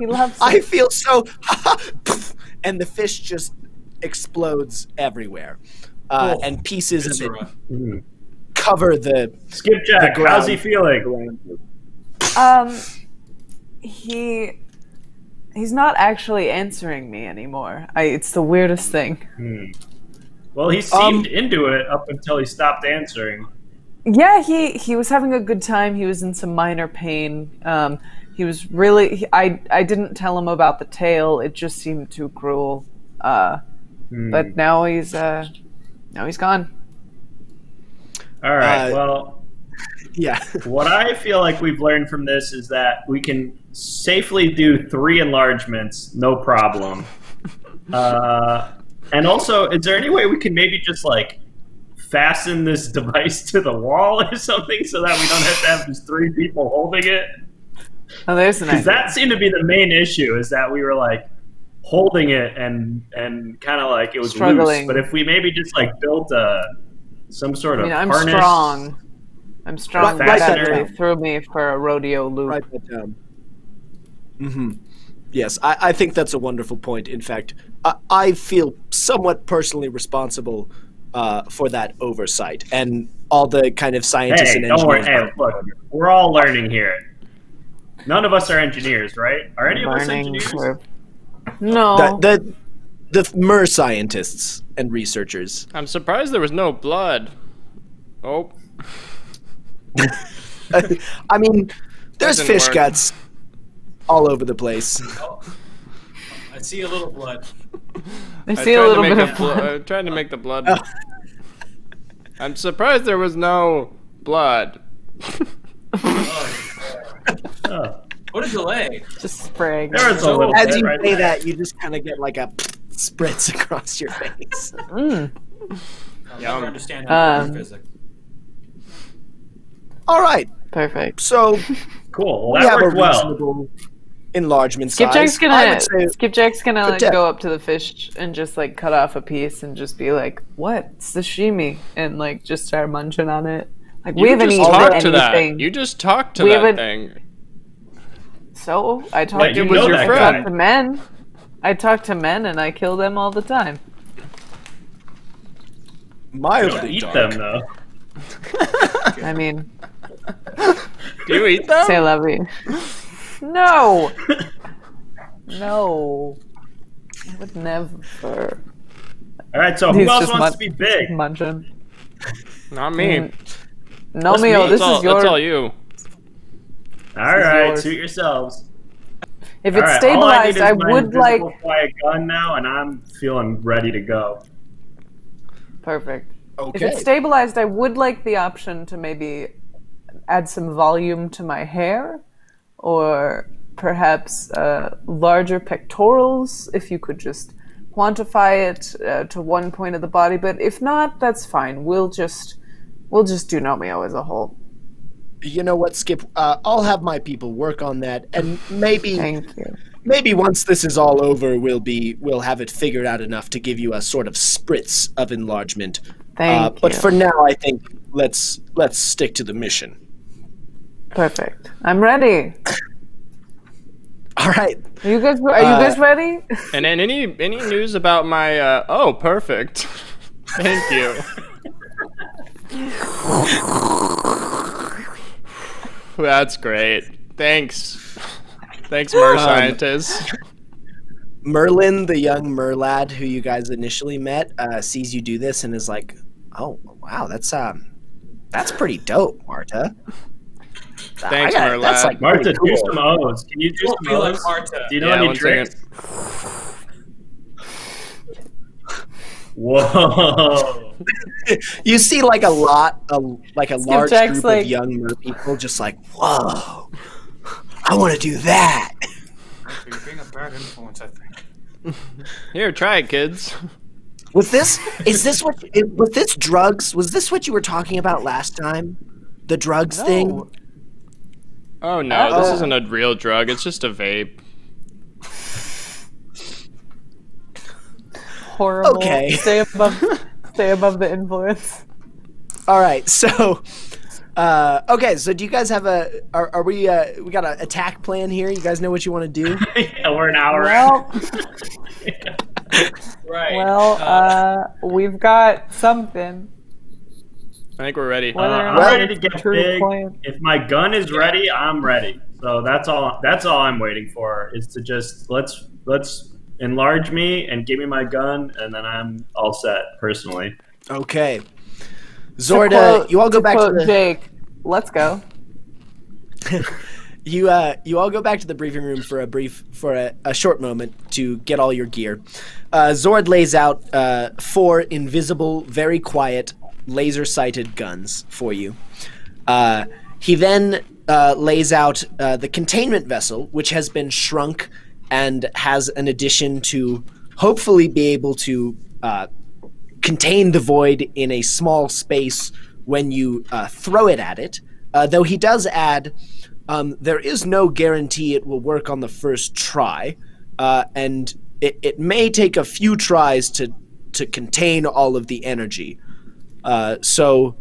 He loves I feel so. and the fish just explodes everywhere, uh, Oh, and pieces of it Viscera. cover the. Skipjack, The how's he feeling? Um, he he's not actually answering me anymore. I it's the weirdest thing. Hmm. Well, he Um, seemed into it up until he stopped answering. Yeah, he he was having a good time. He was in some minor pain. Um, he was really. He, I I didn't tell him about the tail. It just seemed too cruel. Uh, Hmm. but now he's uh, now he's gone. All right. uh, well, Yeah. what I feel like we've learned from this is that we can safely do three enlargements, no problem. Uh, and also, is there any way we can maybe just like fasten this device to the wall or something so that we don't have to have these three people holding it? Oh, there's an Because idea. that seemed to be the main issue is that we were like holding it and and kind of like it was Struggling. loose. But if we maybe just like built a some sort I of mean, I'm harness, strong. I'm strong. Right- Right, right that they threw me for a rodeo loop. Write that down. Mm-hmm. Yes, I, I think that's a wonderful point. In fact, I, I feel somewhat personally responsible uh, for that oversight and all the kind of scientists Hey, and don't worry. engineers. Hey, look, we're all learning here. None of us are engineers, right? Are any of us engineers? curve. No. the, the the mer scientists and researchers. I'm surprised there was no blood. Oh, I mean, there's fish work. guts all over the place. Oh. I see a little blood. I I see a little bit of the blo- blood. I tried to make the blood. I'm surprised there was no blood. Oh, What a delay. Just spraying. there was a little As bit you right say there. that, you just kind of get like a spritz across your face. Mm. I'll Yum. never understand how Um, physics. All right, Perfect. so Cool. Well, we that have a worked well. Reasonable enlargement size. Skipjack's I gonna would say Skipjack's gonna like, depth. go up to the fish and just like cut off a piece and just be like, "What sashimi?" and like just start munching on it. Like You we haven't just eaten talked to that. anything. You just talked to We that thing. So I talked Wait, to, you was know your friend. guy. to men. I talk to men and I kill them all the time. You mildly don't eat dark. them though. I mean, Do you eat them? say la vie. No, no, I would never All right. So who else wants mun- to be big? munching. Not me. Mm, No, That's Mio, me. this that's, all, is your. that's all you. All is right. Suit yourselves. If All it's right, all I, need stabilized, is I my would like. invisible quiet gun now, and I'm feeling ready to go. Perfect. Okay. If it's stabilized, I would like the option to maybe add some volume to my hair, or perhaps uh, larger pectorals. If you could just quantify it uh, to one point of the body, but if not, that's fine. We'll just we'll just do Nomeo as a whole. you know what, Skip? Uh, I'll have my people work on that, and maybe Thank you. maybe once this is all over, we'll be we'll have it figured out enough to give you a sort of spritz of enlargement Thank Uh, but you. for now, I think let's let's stick to the mission. Perfect. I'm ready. All right. Are you guys? Are you Uh, guys ready? And then any any news about my? Uh, oh, perfect. Thank you. That's great. Thanks. Thanks, Mer Um, scientist. Merlin, the young Merlad who you guys initially met, uh, sees you do this and is like, "Oh, wow, that's um, that's pretty dope, Marta." I Thanks, got- Merlad. That's like Marta, pretty do some O's. Can you do Don't some be like O's? Marta. Do you know Yeah, any one tricks? Whoa. You see, like a lot, a, like a large Jack's group like- of young mer people, just like, "Whoa, I want to do that." You're being a bad influence, I think. Here, try it, kids. Was this? Is this what? Was this drugs? Was this what you were talking about last time? The drugs thing. Oh no, this isn't a real drug. It's just a vape. Horrible. Okay. Stay above. stay above the influence. All right, so. Uh, okay, so do you guys have a? Are, are we? Uh, we got an attack plan here. You guys know what you want to do? yeah, we're an hour Well, Right. well, uh, we've got something. I think we're ready. Uh, I'm ready to get big. If my gun is ready, I'm ready. So that's all. That's all I'm waiting for is to just let's let's enlarge me and give me my gun, and then I'm all set personally. Okay. To Zorda, quote- you all go to back to the. Jake. Let's go. You uh, you all go back to the briefing room for a brief for a, a short moment to get all your gear. Uh, Zord lays out uh, four invisible, very quiet, laser-sighted guns for you. Uh, he then uh, lays out uh, the containment vessel, which has been shrunk and has an addition to hopefully be able to uh, contain the void in a small space when you uh, throw it at it. Uh, though he does add, um, there is no guarantee it will work on the first try, and it, it may take a few tries to to contain all of the energy. Uh, so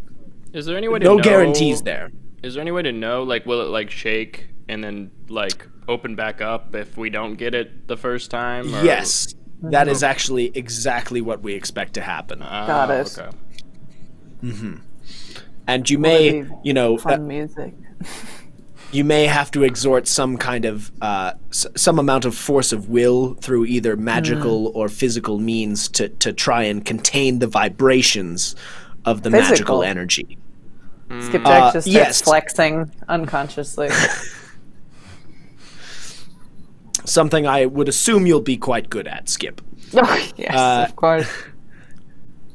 Is there any way to no know, guarantees there. Is there any way to know, like, will it like shake and then like open back up if we don't get it the first time? or- Yes, that is actually exactly what we expect to happen. Ah, Got it. Okay. And you may, you know, uh, Fun music. you may have to exert some kind of uh, s- some amount of force of will through either magical or physical means to to try and contain the vibrations of the magical energy. Skipjack Uh, just starts yes. flexing unconsciously. Something I would assume you'll be quite good at, Skip. oh, yes, Uh, of course.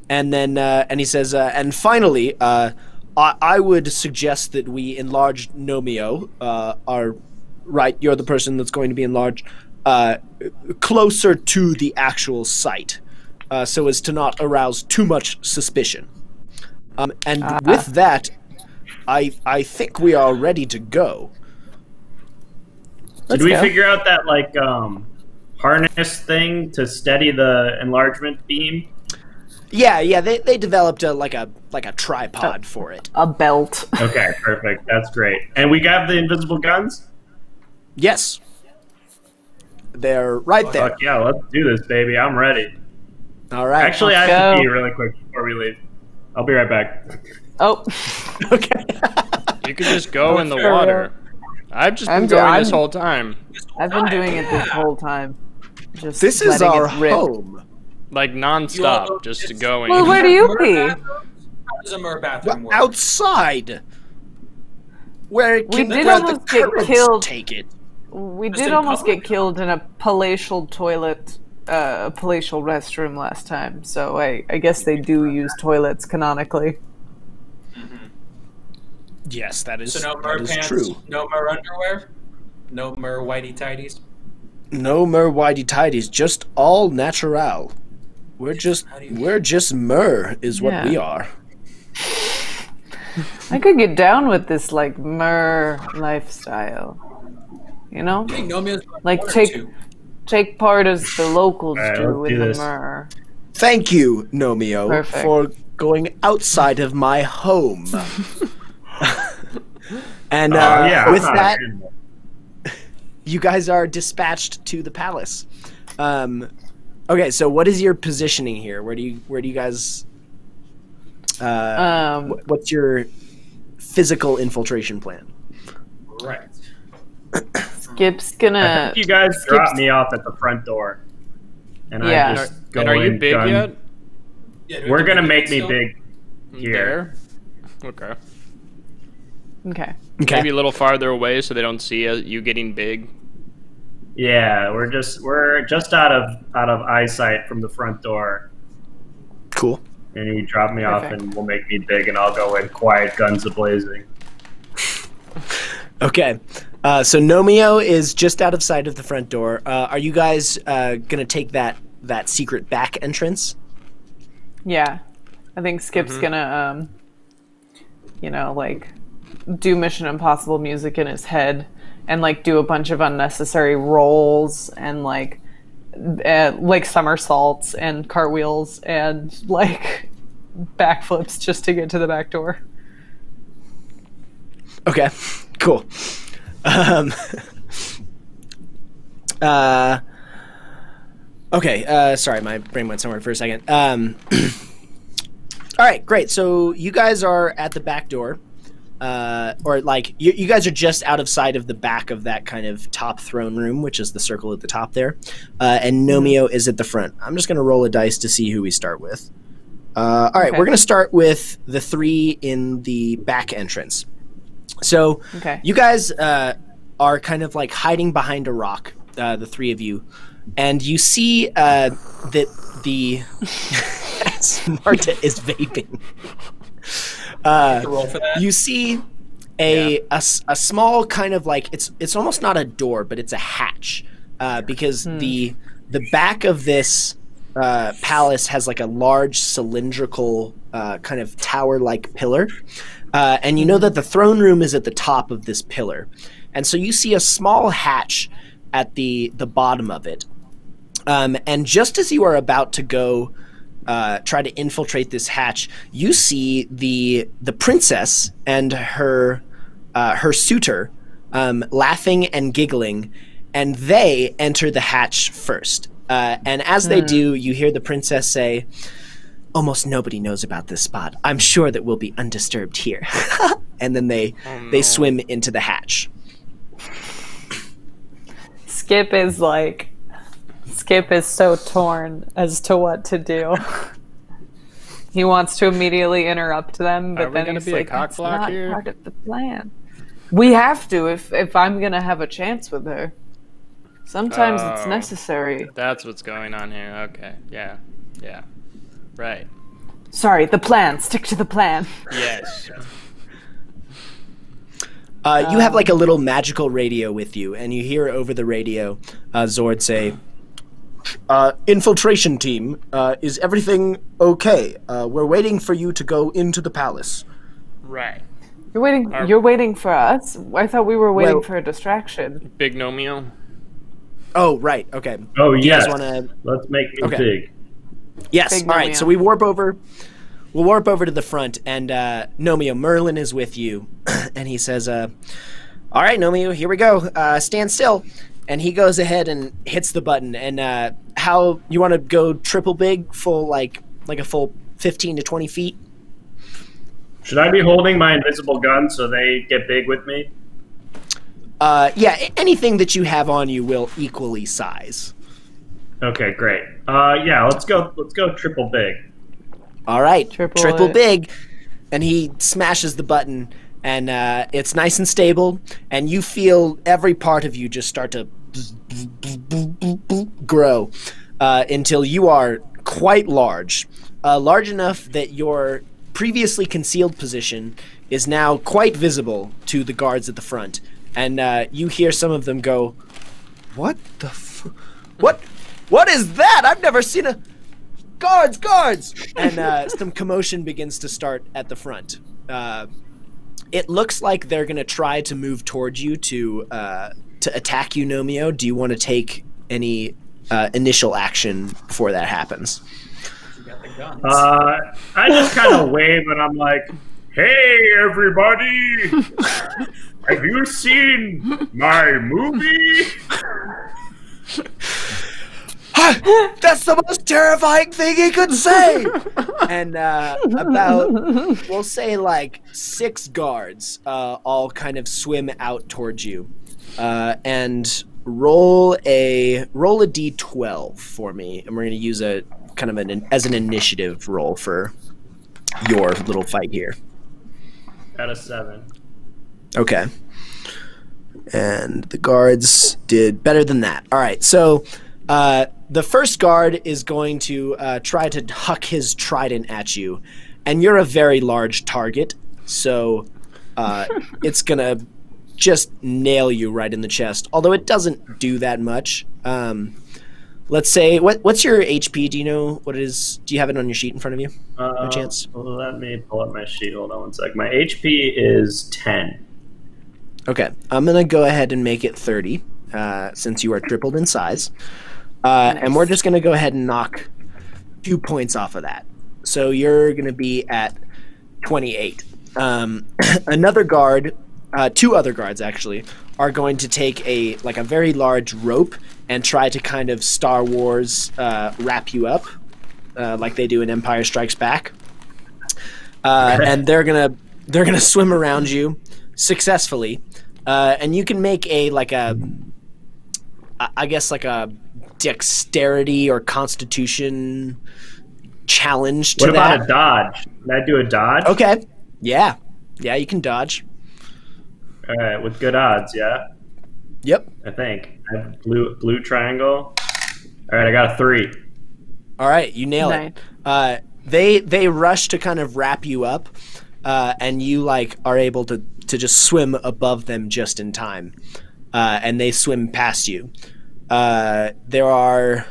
And then, uh, and he says, uh, and finally, uh, I, I would suggest that we enlarge Nomeo. Uh, our right, you're the person that's going to be enlarged uh, closer to the actual site, uh, so as to not arouse too much suspicion. Um, and with that, I I think we are ready to go. Did we go. figure out that like um, harness thing to steady the enlargement beam? Yeah, yeah, they, they developed a like a like a tripod for it. A belt. Okay, perfect. That's great. And we got the invisible guns. Yes, they're right there. Fuck yeah, let's do this, baby. I'm ready. All right. Actually, I Let's have to go. pee really quick before we leave. I'll be right back. Oh, okay. You could just go in the For real. water. I've just been I'm- going this I'm- whole time. I've been doing it this whole time. Just This is our it home. Like nonstop, just going. Well, where do you pee? bathroom? A mer bathroom work? Outside, where it We can, did where the almost get killed. take it. We Just did almost public? get killed in a palatial toilet, uh, a palatial restroom last time. So I, I guess they do use toilets canonically. Yes, that is So no mer that is pants, true. no mer underwear, no mer whitey tighties. No mer whitey tidies, just all natural. We're just you- we're just mer is what Yeah. we are. I could get down with this like mer lifestyle. You know, I think Nomeo's Like, take- two. Take part as the locals Alright, do let's in do the this. mer. Thank you, Nomeo, Perfect. for going outside of my home. and uh, Oh, yeah, with that, you guys are dispatched to the palace. Um, okay, so what is your positioning here? Where do you where do you guys? Uh, Um, wh- what's your physical infiltration plan? Right. Skip's gonna. think you guys Skip's- dropped me off at the front door, and Yeah. I And just And go are, and are you big gun- yet? Yeah, we We're gonna make make me still? big here. There. Okay. Okay. Okay. Maybe a little farther away so they don't see uh, you getting big. Yeah, we're just we're just out of out of eyesight from the front door, Cool. and you drop me off, and we'll make me big, and I'll go in quiet, guns a blazing. Okay. Uh, so Nomeo is just out of sight of the front door. Uh, are you guys uh, gonna take that that secret back entrance? Yeah. I think Skip's gonna, um, you know, like, do Mission Impossible music in his head and, like, do a bunch of unnecessary rolls and, like, uh, like somersaults and cartwheels and, like, backflips just to get to the back door. Okay. Cool. Um, uh, okay. Uh, sorry, my brain went somewhere for a second. Um, all right, great. So you guys are at the back door. Uh, or like you, you guys are just out of sight of the back of that kind of top throne room, which is the circle at the top there, uh, and Nomeo is at the front. I'm just gonna roll a dice to see who we start with. Uh, all right, Okay. we're gonna start with the three in the back entrance. So Okay. you guys uh, are kind of like hiding behind a rock, uh, the three of you, and you see uh, that the Marta is vaping. Uh, Roll for that. you see a, a s- a small kind of like it's it's almost not a door, but it's a hatch uh, because the the back of this uh, palace has like a large cylindrical uh, kind of tower like pillar, uh, and you know that the throne room is at the top of this pillar, and so you see a small hatch at the the bottom of it, um, and just as you are about to go uh, try to infiltrate this hatch, you see the the princess and her uh, her suitor um, laughing and giggling, and they enter the hatch first. Uh, and as they do, you hear the princess say, "Almost nobody knows about this spot. I'm sure that we'll be undisturbed here." and then they oh, they swim into the hatch. Skip is like, Skip is so torn as to what to do. he wants to immediately interrupt them, but Are we then gonna he's be like, cock "That's not here?" part of the plan. We have to if if I'm gonna have a chance with her. Sometimes it's Oh. necessary. That's what's going on here. Okay. Yeah. Yeah. Right. Sorry, the plan. Stick to the plan. Yes. Uh, you have like a little magical radio with you, and you hear over the radio uh, Zord say, uh, "Infiltration team, uh, is everything okay? Uh, we're waiting for you to go into the palace." right. You're waiting. Are- You're waiting for us. I thought we were waiting Well- for a distraction. Big Nomeo. Oh, right. Okay. Oh You yes, guys want to? let's make me Okay. big. Yes. Big All right. Nomeo. So we warp over. We'll warp over to the front, and uh, Nomeo Merlin is with you, and he says, uh, "All right, Nomeo, here we go. Uh, stand still." And he goes ahead and hits the button. And uh, how you want to go triple big, full like like a full fifteen to twenty feet? Should I be holding my invisible gun so they get big with me? Uh, yeah, anything that you have on you will equally size. Okay, great. Uh, yeah, let's go. Let's go triple big. All right, Triple triple it. big, and he smashes the button, and uh, it's nice and stable, and you feel every part of you just start to grow uh, until you are quite large, uh, large enough that your previously concealed position is now quite visible to the guards at the front, and uh, you hear some of them go, "What the? F- what? What is that? I've never seen a." guards, guards! And uh, some commotion begins to start at the front. Uh, it looks like they're going to try to move towards you to uh, to attack you, Nomeo. Do you want to take any uh, initial action before that happens? You got the guns. Uh, I just kind of wave and I'm like, "Hey, everybody! Have you seen my movie?" That's the most terrifying thing he could say. and uh, about, we'll say like six guards, uh, all kind of swim out towards you, uh, and roll a roll a d12 for me, and we're gonna use a kind of an as an initiative roll for your little fight here. Out of seven. Okay. And the guards did better than that. All right. So uh, the first guard is going to uh, try to huck his trident at you, and you're a very large target. So uh, it's going to just nail you right in the chest, although it doesn't do that much. Um, let's say, what, what's your HP? Do you know what it is? Do you have it on your sheet in front of you? Uh, chance? Let me pull up my sheet. Hold on one sec. My HP is ten. Okay, I'm gonna go ahead and make it 30, uh, since you are tripled in size, uh, and we're just gonna go ahead and knock two points off of that. So you're gonna be at 28. Um, another guard, uh, two other guards actually, are going to take a like a very large rope and try to kind of Star Wars uh, wrap you up, uh, like they do in Empire Strikes Back. Uh, and they're gonna they're gonna swim around you successfully, uh, and you can make a like a I guess like a dexterity or constitution challenge to What about that. a dodge? Can I do a dodge? okay, yeah, yeah, you can dodge. All right, with good odds, yeah. Yep. I think. I have blue blue triangle. All right, I got a three. All right, you nail Nice. it. Uh, they they rush to kind of wrap you up, uh, and you like are able to to just swim above them just in time, uh, and they swim past you. Uh, there are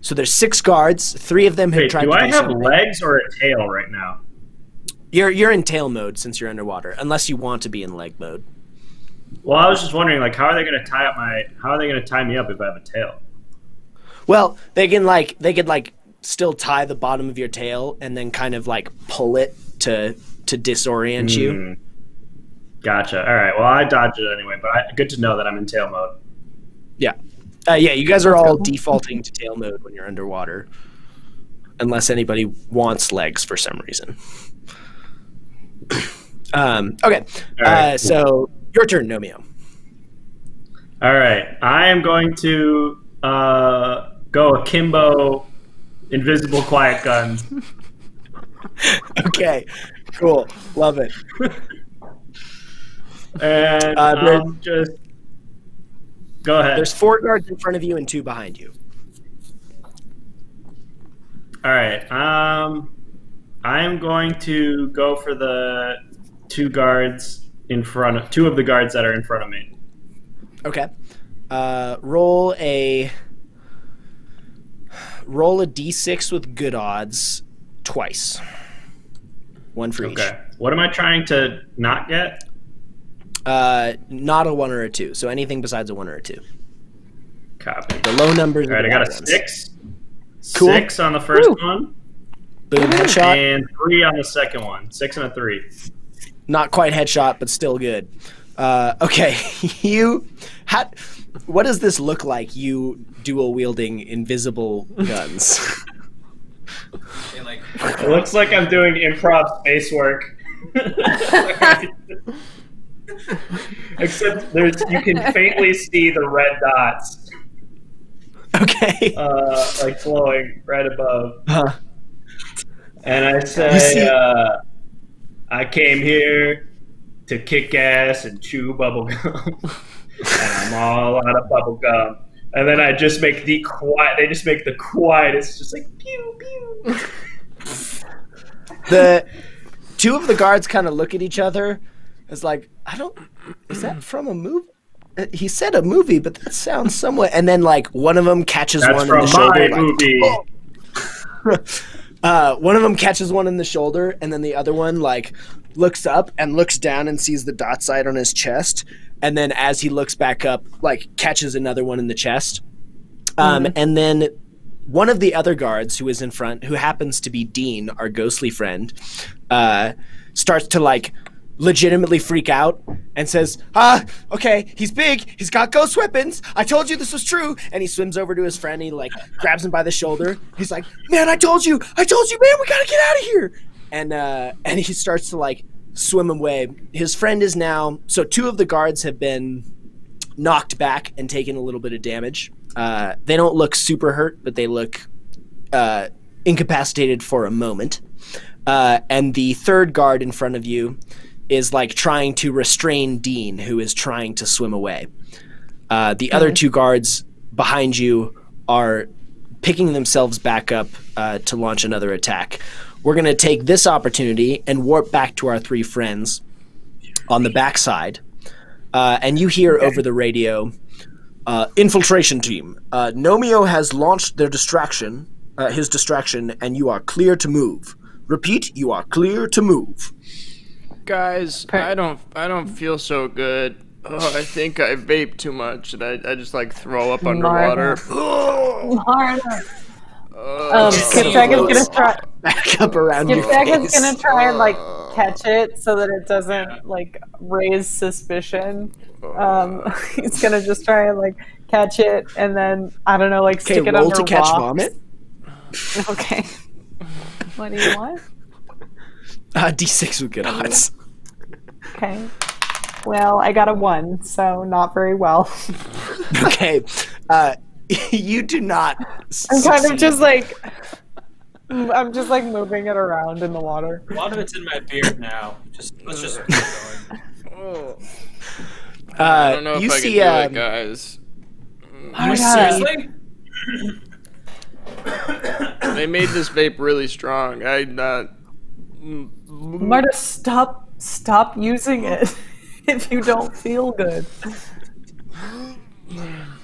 so there's six guards. Three of them have Wait, tried do to I do have something. legs or a tail right now? You're you're in tail mode since you're underwater, unless you want to be in leg mode. Well, I was just wondering, like, how are they going to tie up my? How are they going to tie me up if I have a tail? Well, they can like they could like still tie the bottom of your tail and then kind of like pull it to to disorient you. Hmm. Gotcha. All right. Well, I dodged it anyway, but I, good to know that I'm in tail mode. Yeah. Uh, yeah, you guys are all defaulting to tail mode when you're underwater. Unless anybody wants legs for some reason. um, okay. All right, uh, so, your turn, Nomeo. All right. I am going to uh, go akimbo, invisible quiet guns. Okay. Cool. Love it. And Uh, I'll just go ahead. There's four guards in front of you and two behind you. All right. Um, I am going to go for the two guards in front of two of the guards that are in front of me. Okay. Uh, roll a roll a d6 with good odds twice. One for each. Okay. What am I trying to not get? Uh, not a one or a two. So anything besides a one or a two. Copy. The low numbers. All are right. I got a ones. six. Cool. Six on the first Woo. one, Boom, headshot. and three on the second one. Six and a three. Not quite headshot, but still good. Uh, okay, you. How, what does this look like? You dual wielding invisible guns. It looks like I'm doing improv space work. Except there's you can faintly see the red dots okay. uh, like glowing right above. Huh. And I say, uh, I came here to kick ass and chew bubblegum. and I'm all out of bubblegum. And then I just make the quiet, they just make the quietest, just like pew, pew. the two of the guards kind of look at each other. It's like I don't. Is that from a movie? Uh, He said a movie, but that sounds somewhat. And then like one of them catches That's one in the shoulder. my like, movie. uh, one of them catches one in the shoulder, and then the other one like looks up and looks down and sees the dot sight on his chest. And then as he looks back up, like catches another one in the chest. Um, And then one of the other guards who is in front, who happens to be Dean, our ghostly friend, uh, starts to like legitimately freak out and says, "Ah, okay, he's big. He's got ghost weapons. I told you this was true." And he swims over to his friend. He like grabs him by the shoulder. He's like, "Man, I told you. I told you, man. We gotta get out of here." And uh, and he starts to like swim away. His friend is now so two of the guards have been knocked back and taken a little bit of damage. Uh, they don't look super hurt, but they look uh, incapacitated for a moment. Uh, and the third guard in front of you is like trying to restrain Dean, who is trying to swim away. Uh, the other two guards behind you are picking themselves back up uh, to launch another attack. We're going to take this opportunity and warp back to our three friends on the backside. Uh, and you hear over the radio uh, infiltration team. Uh, Nomeo has launched their distraction, uh, his distraction, and you are clear to move. Repeat, you are clear to move. Guys, I don't I don't feel so good. Oh, I think I vape too much and I, I just like throw up underwater. Marta. Um, Skip is gonna try. Back up around Skip your is face. gonna try and like catch it so that it doesn't like raise suspicion. Um, he's gonna just try and like catch it and then I don't know, like Okay, stick it roll under to catch vomit. Okay. what do you want? Uh, D6 would get odds. Okay. Well, I got a one, so not very well. Okay. Uh, you do not. I'm kind of just like I'm just like moving it around in the water. A lot of it's in my beard now. Just let's just keep going. Oh, Uh, I don't know if you I see, can do um, it, guys. you see, Seriously? They made this vape really strong. I not. Marta, stop stop using it if you don't feel good.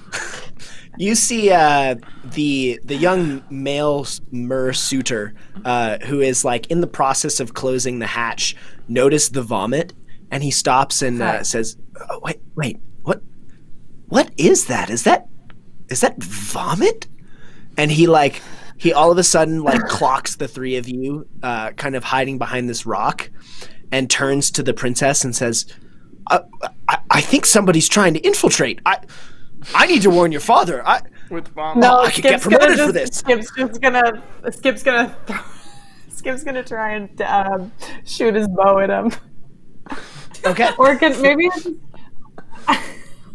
you see uh, the the young male mer suitor uh, who is like in the process of closing the hatch. Notice the vomit, and he stops and uh, says, oh, "Wait, wait, what? What is that? Is that is that vomit?" And he like he all of a sudden like clocks the three of you, uh, kind of hiding behind this rock, and turns to the princess and says, uh, I, "I think somebody's trying to infiltrate. I." I need to warn your father. I With vomit. No, I could get Skip's gonna promoted just, for this. Skip's just gonna Skip's gonna throw, Skip's gonna try and um, shoot his bow at him. okay. Or can maybe it's just-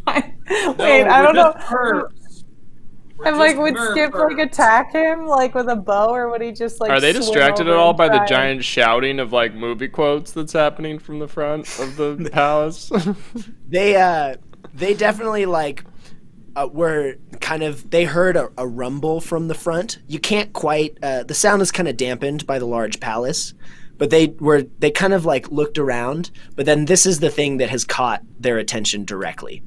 Wait, No, I don't know. just pervs. We're I'm like, would pervs. Skip like attack him like with a bow, or would he just like? Are they distracted at all by the giant shouting of like movie quotes that's happening from the front of the palace? They uh they definitely like uh, were kind of they heard a, a rumble from the front. You can't quite uh, the sound is kind of dampened by the large palace, but they were they kind of like looked around. But then this is the thing that has caught their attention directly.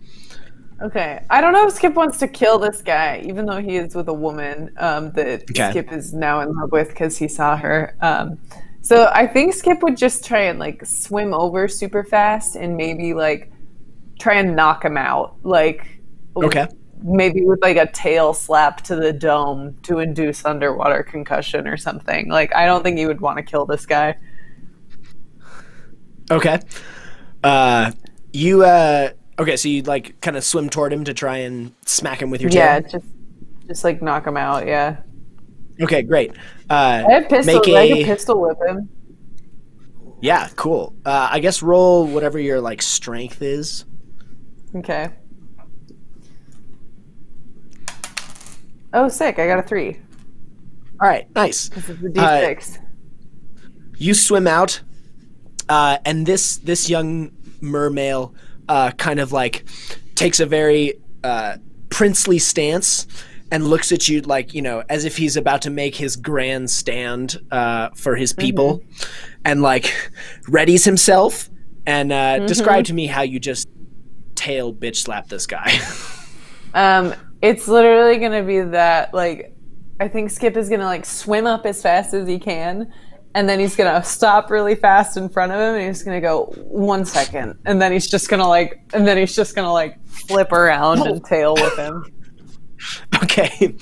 Okay, I don't know if Skip wants to kill this guy, even though he is with a woman um, that Okay. Skip is now in love with because he saw her. Um, so I think Skip would just try and like swim over super fast and maybe like try and knock him out, like Okay. maybe with like a tail slap to the dome to induce underwater concussion or something. Like I don't think you would want to kill this guy. Okay. Uh, you uh okay? So you like kind of swim toward him to try and smack him with your tail. Yeah, just just like knock him out. Yeah, Okay, great. Uh, I have pistol. Make I a- could pistol whip him. yeah, cool. Uh, I guess roll whatever your like strength is. Okay. Oh, sick! I got a three. All right, nice. This is the Uh, d6. you swim out uh, and this this young mermail uh, kind of like takes a very uh, princely stance and looks at you like you know as if he's about to make his grand stand uh, for his people and like readies himself and uh, describe to me how you just tail bitch slap this guy Um, it's literally gonna be that. Like, I think Skip is gonna like swim up as fast as he can, and then he's gonna stop really fast in front of him, and he's gonna go one second, and then he's just gonna like, and then he's just gonna like flip around and tail with him. okay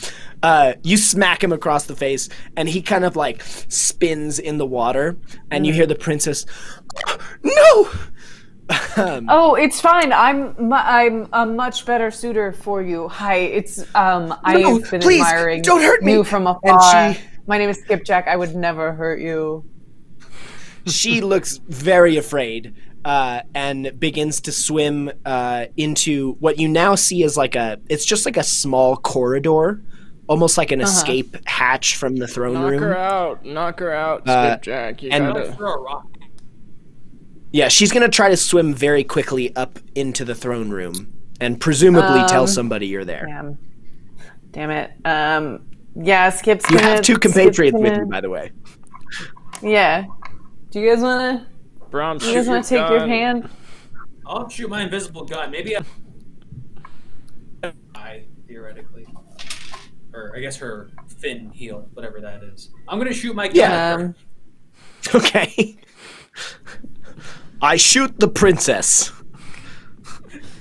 Uh, you smack him across the face, and he kind of like spins in the water, and you hear the princess, "No!" Um, Oh, it's fine. I'm I'm a much better suitor for you. Hi, it's um No, I've been please, admiring don't hurt me. you from And afar. she- My name is Skipjack. I would never hurt you. she looks very afraid uh, and begins to swim uh, into what you now see is like a it's just like a small corridor almost like an escape hatch from the throne Knock room Knock her out. Knock her out, Uh, Skipjack. You and- gotta. Throw a rock. yeah she's gonna try to swim very quickly up into the throne room and presumably tell Um, somebody you're there Damn. Damn it. Um. Yeah, Skip's you gonna. have two compatriots with gonna- you by the way Yeah. Do you guys wanna? Brom, Do you guys wanna take your hand? I'll shoot my invisible gun. Maybe I. I theoretically, or I guess her fin heel, whatever that is. I'm gonna shoot my gun. Yeah. Um. okay i shoot the princess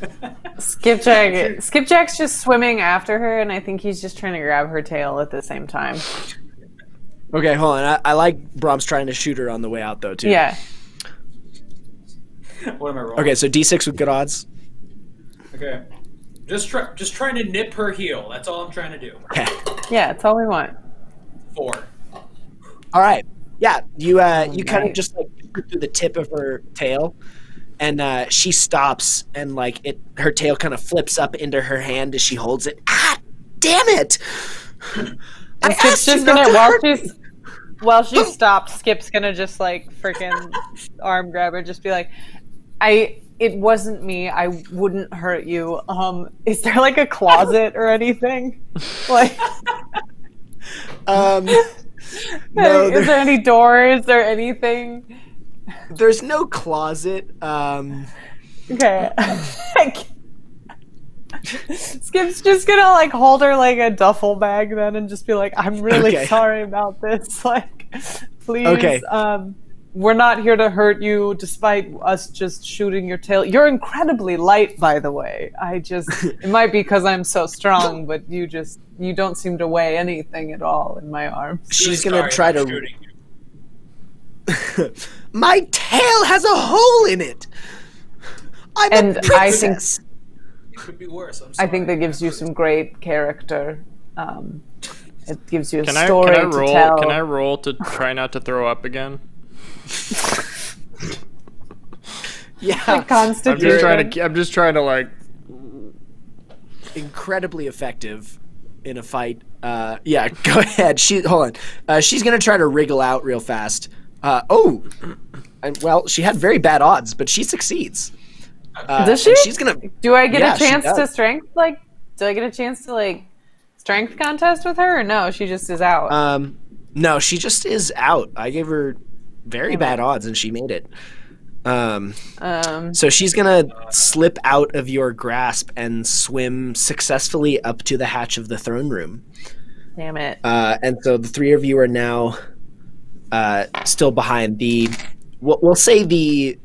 Skipjack. Skipjack's just swimming after her, and I think he's just trying to grab her tail at the same time. okay hold on i, I like Brom's trying to shoot her on the way out though too Yeah. What am I rolling? okay so d6 with good odds Okay. Just try, just trying to nip her heel. That's all I'm trying to do. okay Yeah. That's all we want. Four. All right. Yeah, you uh, you kind of just like through the tip of her tail, and uh, she stops, and like it, her tail kind of flips up into her hand as she holds it. Ah, damn it! I Skip's just gonna to while she's while she stopped, Skip's gonna just like freaking arm grab her, just be like, I it wasn't me. I wouldn't hurt you. Um, is there like a closet or anything? Like, Um, no, is there- there any door? Is there anything? There's no closet. Um, Okay. Skip's just gonna like hold her like a duffel bag then and just be like, I'm really Okay. sorry about this. Like, please. Okay. Um, we're not here to hurt you despite us just shooting your tail. You're incredibly light, by the way. I just, it might be because I'm so strong, but you just, you don't seem to weigh anything at all in my arms. she's Really gonna sorry try about to. Shooting you. My tail has a hole in it. I'm And a I think- princess. It could be worse. I'm I think that gives you some great character. Um, it gives you a Can I story can I to roll? tell. Can I roll to try not to throw up again? yeah, I'm just trying to. I'm just trying to like. incredibly effective in a fight. Uh, yeah, go ahead. She hold on. Uh, she's gonna try to wriggle out real fast. Uh, oh, and, well, she had very bad odds, but she succeeds. Uh, Does she? She's gonna. Do I get Yeah, a chance to strength? Like, do I get a chance to like strength contest with her? Or no, she just is out. Um, no, she just is out. I gave her very bad odds, and she made it. Um, um, so she's gonna slip out of your grasp and swim successfully up to the hatch of the throne room. damn it. Uh, and so the three of you are now uh, still behind. The we'll, we'll say the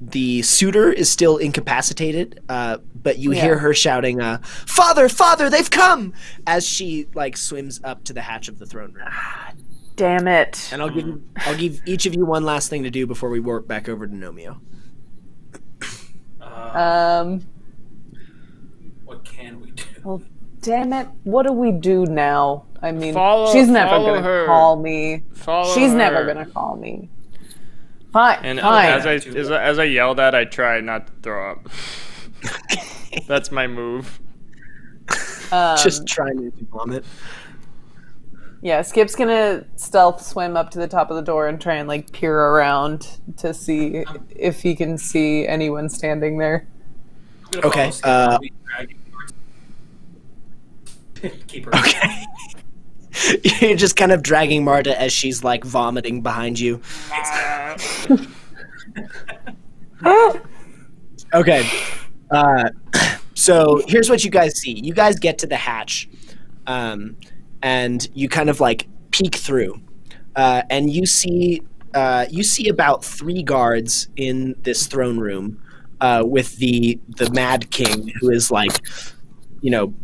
the suitor is still incapacitated, uh, but you Yeah. hear her shouting, uh, "Father, father, they've come!" as she like swims up to the hatch of the throne room. Damn it. And I'll give you, I'll give each of you one last thing to do before we warp back over to Nomeo. Uh, Um, what can we do? well, damn it. What do we do now? I mean, Follow- she's never gonna call me. Follow she's her. never gonna call me. Fine. And fine. as I as, I- as I yelled at, I tried not to throw up. That's my move. um, Just trying to vomit. Yeah, Skip's gonna stealth swim up to the top of the door and try and like peer around to see if he can see anyone standing there. Okay, uh, Skip. Drag him towards- Keep her. Okay. You're just kind of dragging Marta as she's like vomiting behind you. Okay. Uh, so here's what you guys see. You guys get to the hatch, um, and you kind of like peek through, uh, and you see uh, you see about three guards in this throne room, uh, with the the Mad King, who is like, you know,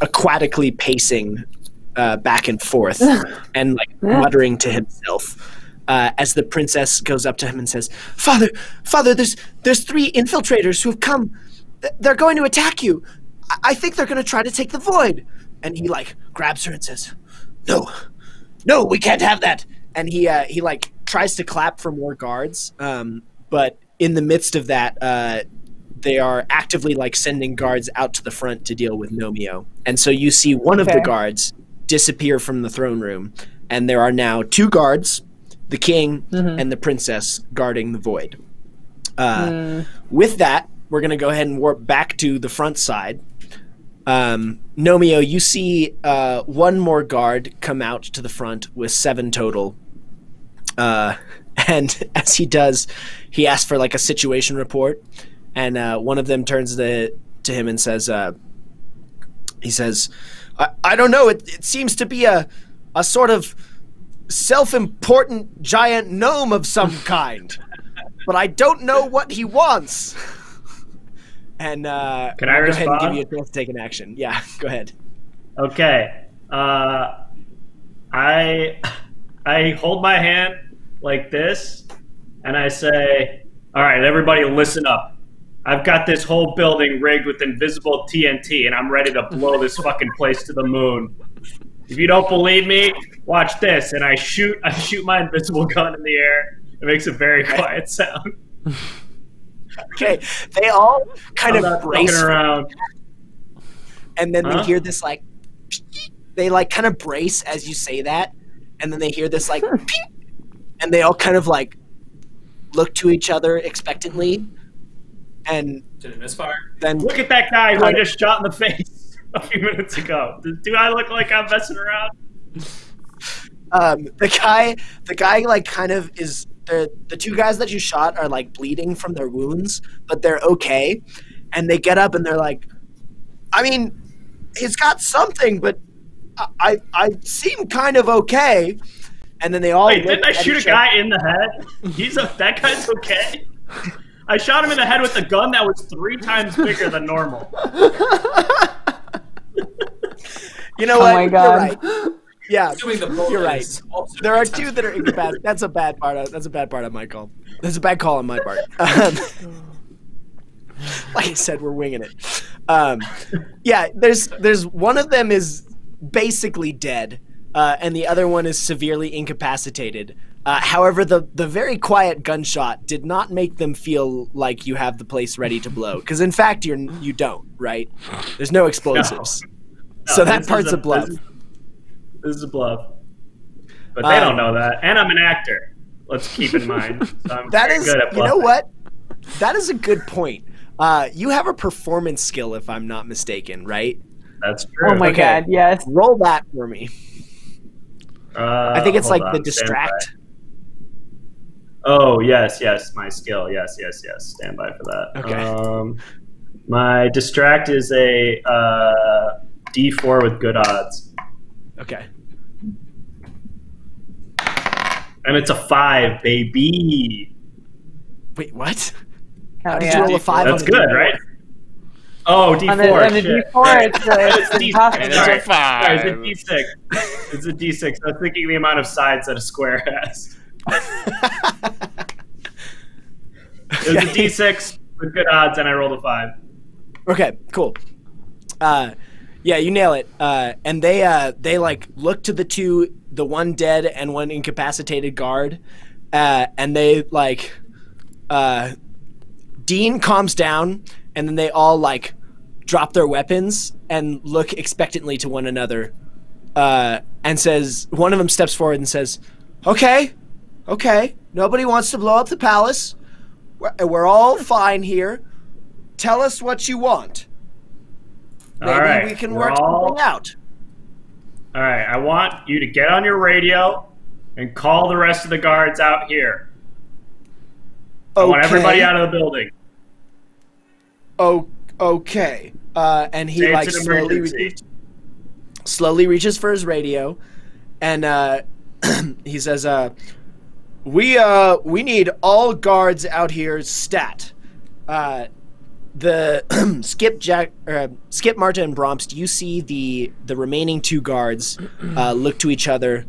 aquatically pacing uh, back and forth and like muttering to himself. Uh, as the princess goes up to him and says, "Father, father, there's there's three infiltrators who have come. They're going to attack you. I, I think they're going to try to take the void." And he like grabs her and says, "No, no, we can't have that." And he uh, he like tries to clap for more guards, um, but in the midst of that, uh, they are actively like sending guards out to the front to deal with Nomeo. And so you see one of the guards disappear from the throne room, and there are now two guards, the king and the princess, guarding the void. Uh, With that, we're going to go ahead and warp back to the front side. Um, Nomeo, you see uh, one more guard come out to the front with seven total. Uh, and as he does, he asks for like a situation report, and uh, one of them turns to to him and says, uh, "He says, I, I don't know. It, it seems to be a a sort of self-important giant gnome of some kind, but I don't know what he wants." And uh, Can I I'll go ahead and give you a chance to take an action. Yeah, go ahead. Okay. Uh, I I hold my hand like this, and I say, "All right, everybody, listen up. I've got this whole building rigged with invisible TNT, and I'm ready to blow this fucking place to the moon. If you don't believe me, watch this." And I shoot I shoot my invisible gun in the air. It makes a very quiet sound. Okay, they all kind I'm of brace around. and then Huh? they hear this like they like kind of brace as you say that and then they hear this like and they all kind of like look to each other expectantly and Did it misfire? then Look at that guy who I just shot in the face a few minutes ago. Do- Do I look like I'm messing around? um, the guy the guy like kind of is the the two guys that you shot are like bleeding from their wounds but they're okay and they get up and they're like i mean he's got something but i i, I seem kind of okay and then they all Wait, didn't I shoot a guy in the head? He's a, that guy's okay. I shot him in the head with a gun that was three times bigger than normal. You know Oh what? my You're God. right. Yeah, Assuming the bullet you're right. There are two that are incapacitated. That's a bad part. Of, that's a bad part of my call. That's a bad call on my part. Um, like I said, we're winging it. Um, yeah, there's there's one of them is basically dead, uh, and the other one is severely incapacitated. Uh, however, the the very quiet gunshot did not make them feel like you have the place ready to blow. Because in fact, you're you don't. Right? There's no explosives. No, so that part's is a bluff. This is, this is a bluff. But Um, they don't know that. And I'm an actor. Let's keep in mind. So I'm That good at you know what? That is a good point. Uh, you have a performance skill, if I'm not mistaken, right? That's true. Oh my Okay. god, yes. Roll that for me. Uh, I think it's like the on, stand distract. By. Oh yes, yes, my skill. Yes, yes, yes. Stand by for that. Okay. Um, my distract is a uh, D4 with good odds, Okay. and it's a five, baby. Wait, what? How did yeah. you roll a five? That's on good, D4? right? Oh, D4. On the, on the. D4, it's, uh, it's It's impossible. It's a five. Sorry, it's a D6. It's a D6. I was thinking the amount of sides that a square has. It was a D6 with good odds, and I rolled a five. Okay, cool. Uh, yeah, you nail it. Uh, and they uh, they like look to the two, the one dead and one incapacitated guard, uh, and they like, uh, Dean calms down, and then they all like drop their weapons and look expectantly to one another, uh, and says one of them steps forward and says, "Okay, okay, nobody wants to blow up the palace. We're, we're all fine here." tell us what you want. Maybe All right, we can we're work all- something out. All right, I want you to get on your radio and call the rest of the guards out here. I want everybody out of the building. Oh, okay. Uh, and he Say like an slowly reaches, slowly reaches for his radio, and uh, he says, uh, "We uh we need all guards out here stat. Uh, the Skip, Jack, uh, Skip, Marta, and Bromst, you see the the remaining two guards uh, look to each other,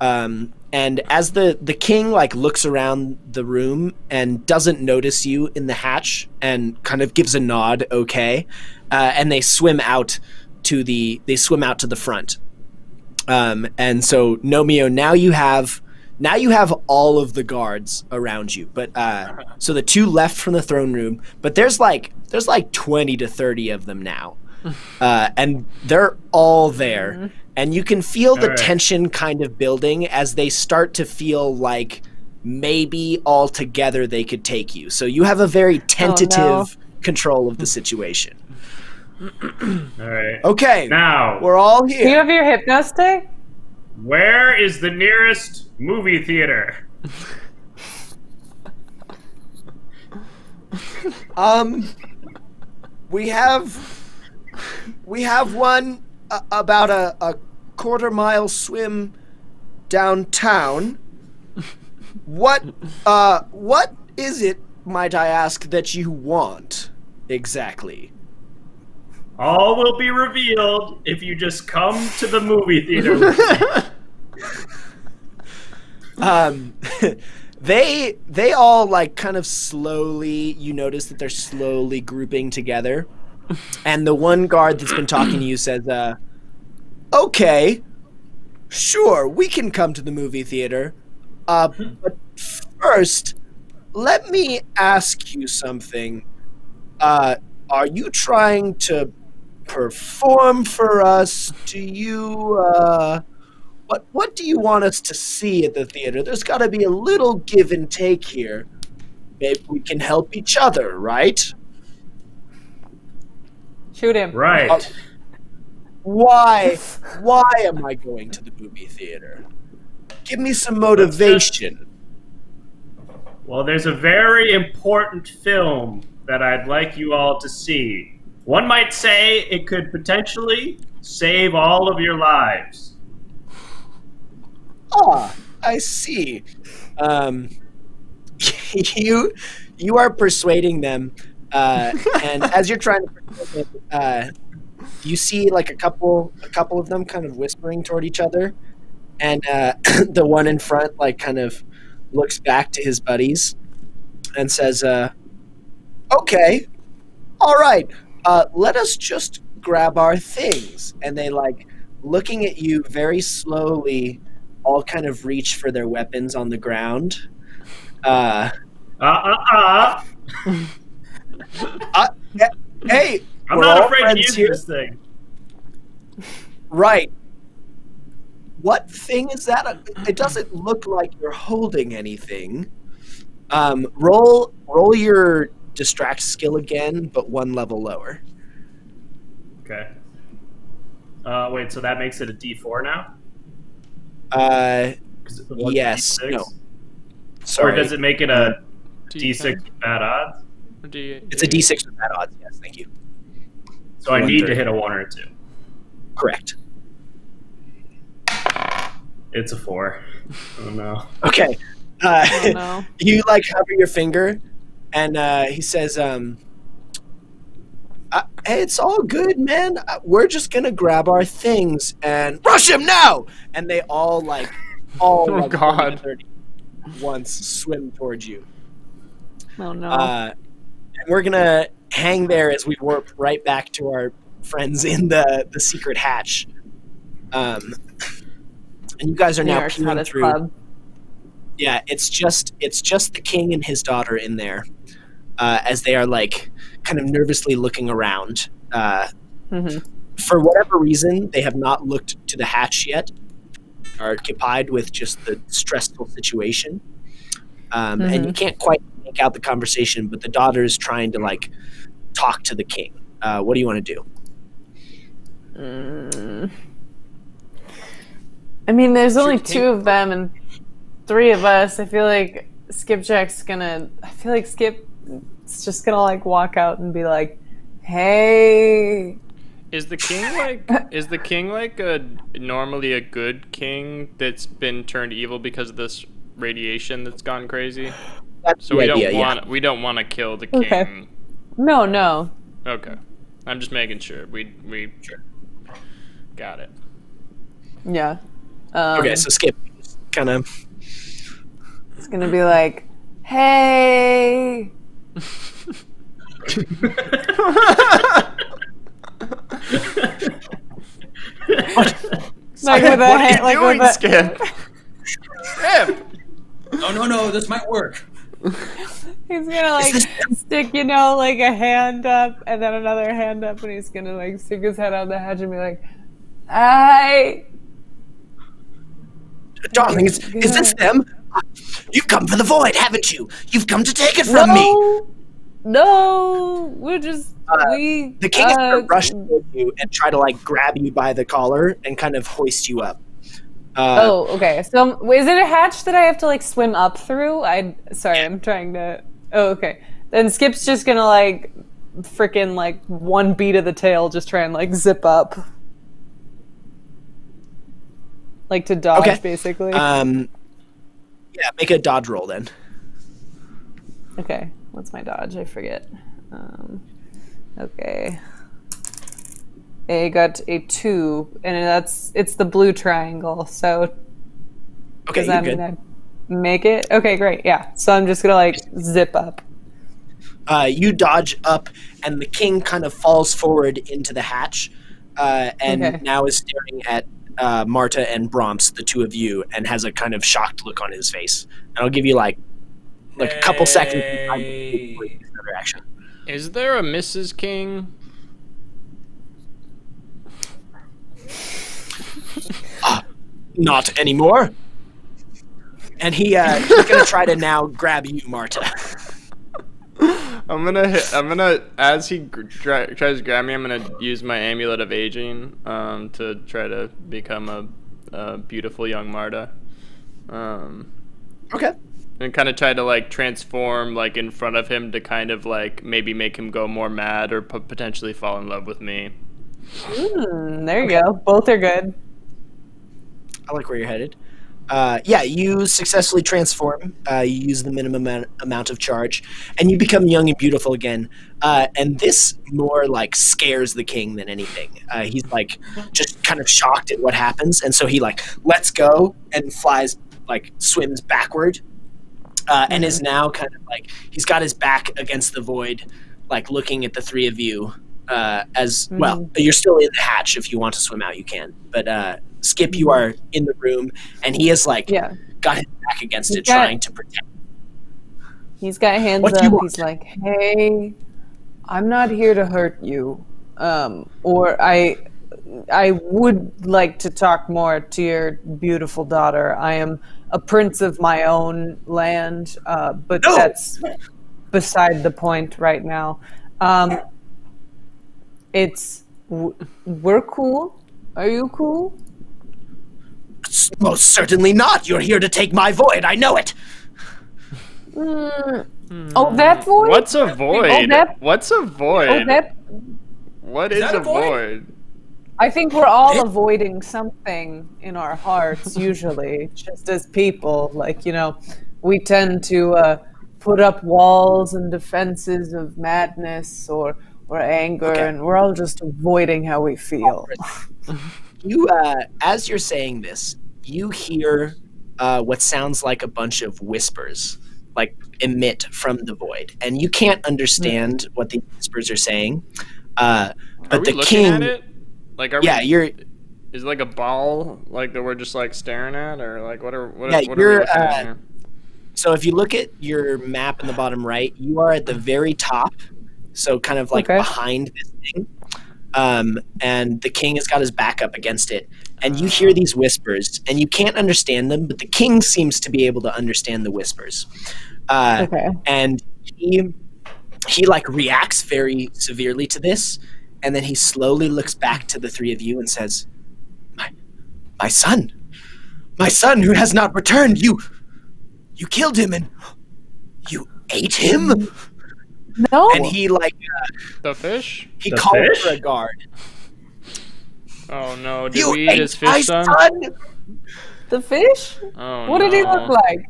um, and as the the king like looks around the room and doesn't notice you in the hatch and kind of gives a nod, okay, uh, and they swim out to the they swim out to the front. Um, and so Nomeo, now you have now you have all of the guards around you. But uh, so the two left from the throne room, but there's like there's like twenty to thirty of them now, uh, and they're all there, and you can feel the All right. tension kind of building as they start to feel like maybe all together they could take you. So you have a very tentative control of the situation. All right. Okay, Now, we're all here. Do you have your hypno stick? where is the nearest movie theater? Um, we have we have one uh, about a, a quarter mile swim downtown. What uh what is it, might I ask, that you want exactly? All will be revealed if you just come to the movie theater. um they they all like kind of slowly you notice that they're slowly grouping together. And the one guard that's been talking to you says uh okay sure we can come to the movie theater. Uh but first let me ask you something. Uh are you trying to perform for us? Do you uh what what do you want us to see at the theater? There's got to be a little give and take here. Maybe we can help each other, right? Shoot him. right. Uh, Why why am I going to the movie theater? Give me some motivation. Well, there's a very important film that I'd like you all to see. One might say it could potentially save all of your lives. Ah, I see. Um, you you are persuading them, uh, and as you're trying to uh, you see like a couple a couple of them kind of whispering toward each other, and uh, the one in front like kind of looks back to his buddies and says, uh, "Okay, all right, uh, let us just grab our things." And they like looking at you very slowly all kind of reach for their weapons on the ground. Uh, Uh uh uh. uh, hey, I'm we're not all afraid to use here. this thing. Right. What thing is that? It doesn't look like you're holding anything. Um, roll, roll your distract skill again, but one level lower. Okay. Uh, wait, so that makes it a D4 now? Uh, 'Cause it was a yes. D6? No. Or does it make it a D10? D6 with bad odds? D- It's a D6 with bad odds. Yes, thank you. So I need to hit a one or a two. Correct. It's a four. Oh no. Okay. Uh, Oh, no. you like hover your finger, and uh, he says, um, uh, "Hey, it's all good, man. Uh, We're just gonna grab our things and rush him now." And they all like, all Oh, like, God. 20 to 30 once swim towards you. Oh no. Uh, and we're gonna hang there as we warp right back to our friends in the the secret hatch. Um, and you guys are New now York's peering through. club. Yeah, it's just it's just the king and his daughter in there, uh, as they are like kind of nervously looking around. Uh, Mhm. For whatever reason, they have not looked to the hatch yet. Are occupied with just the stressful situation, um, and you can't quite make out the conversation. But the daughter is trying to like talk to the king. Uh, what do you want to do? Mm. I mean, there's only two of them and three of us. I feel like Skipjack's gonna. I feel like Skip is just gonna like walk out and be like, "Hey, Is the king like is the king like a normally a good king that's been turned evil because of this radiation that's gone crazy? That's So we idea. don't yeah. want we don't want to kill the king. Okay. No, no. Okay. I'm just making sure. We we sure. Got it. Yeah. Um, Okay, so skip. Kind of. it's gonna be like, hey. Like with a what are hand, you like doing, with a, Skip? Skip! Oh no no, this might work. he's gonna like stick, you know, like a hand up and then another hand up, and he's gonna like stick his head out the hedge and be like, "I." Darling, is, is this them? You've come for the void, haven't you? You've come to take it from me. No, no, we're just we. The king is uh, going to rush towards you and try to like grab you by the collar and kind of hoist you up. Uh, Oh, okay. So um, is it a hatch that I have to like swim up through? I sorry, I'm trying to. Oh, okay. Then Skip's just gonna like freaking like one beat of the tail, just try and like zip up, like to dodge, Okay. basically. Um, yeah, make a dodge roll then. okay, what's my dodge? I forget. Um, okay. I got a two, and that's it's the blue triangle. So Okay, that good. I make it? Okay, great. Yeah. So I'm just gonna like zip up. uh, you dodge up, and the king kind of falls forward into the hatch, uh, and Okay. now is staring at uh, Marta and Bromps, the two of you, and has a kind of shocked look on his face. And I'll give you like like a couple seconds of time Hey. before another action. Is there a Mrs. King? Not anymore. And he uh, he's gonna try to now grab you, Marta. I'm gonna hit, I'm gonna as he gr- try, tries to grab me, I'm gonna use my amulet of aging um, to try to become a, a beautiful young Marta. Um, Okay. and kind of try to like transform like in front of him to kind of like maybe make him go more mad or p- potentially fall in love with me. Hmm, there you go. Both are good. I like where you're headed. Uh, yeah, you successfully transform. Uh, you use the minimum amount, amount of charge, and you become young and beautiful again. Uh, and this more like scares the king than anything. Uh, he's like just kind of shocked at what happens, and so he like lets go and flies like swims backward, uh, and is now kind of like he's got his back against the void, like looking at the three of you. Uh, as well, you're still in the hatch. If you want to swim out, you can. But uh, Skip, you are in the room, and he is like Yeah. got his back against it, got- trying to protect. He's got hands What up. He's like, "Hey, I'm not here to hurt you, um, or I, I would like to talk more to your beautiful daughter. I am a prince of my own land, uh, but No! that's beside the point right now. Um, it's we're cool. Are you cool? Most certainly not. You're here to take my void. I know it. Oh, that void. What's a void? Oh, that- What's a void? Oh, that what is that a a void? void? I think we're all avoiding something in our hearts, usually, just as people. Like, you know, we tend to uh, put up walls and defenses of madness or, or anger, Okay. and we're all just avoiding how we feel. You, uh, as you're saying this, you hear uh, what sounds like a bunch of whispers, like emit from the void, and you can't understand what the whispers are saying. Uh, but Are we the looking king, at it? Like, are yeah, we, you're is it like a ball like that we're just like staring at, or like what are what, Yeah, what are we you're, looking at uh, here? So if you look at your map in the bottom right, you are at the very top, so kind of like Okay. behind this thing. Um, and the king has got his back up against it, and you hear these whispers, and you can't understand them, but the king seems to be able to understand the whispers. Uh, Okay. and he he like reacts very severely to this, and then he slowly looks back to the three of you and says, "My my son, my son who has not returned. You you killed him and you ate him." No, And he like uh, The fish? he The called fish? for a guard. Oh no! Did You we eat his fish son? son. the fish? Oh What did he look like?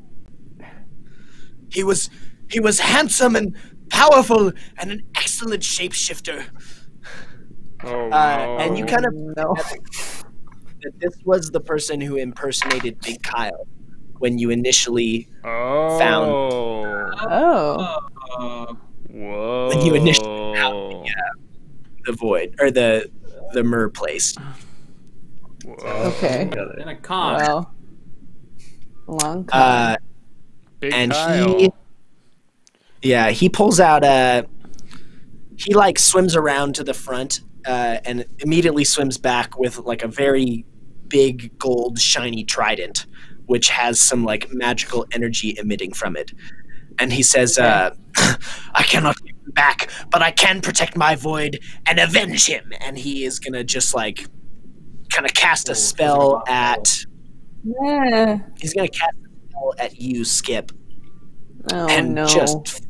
He was he was handsome and powerful and an excellent excellent shapeshifter. Oh, Uh, and you kind of know that this was the person who impersonated Big Kyle when you initially oh. found- Oh. Uh, Whoa. when you initially found the, uh, the void or the the mer place. Whoa. Okay. in a con. Well. Long time. Uh, Big and Kyle. he yeah he pulls out a he like swims around to the front uh, and immediately swims back with like a very big gold shiny trident which has some like magical energy emitting from it and he says uh, i cannot give him back but i can protect my void and avenge him and he is gonna just like kind of cast a Oh, spell physical at yeah. he's gonna cast a spell at you skip Oh and no. just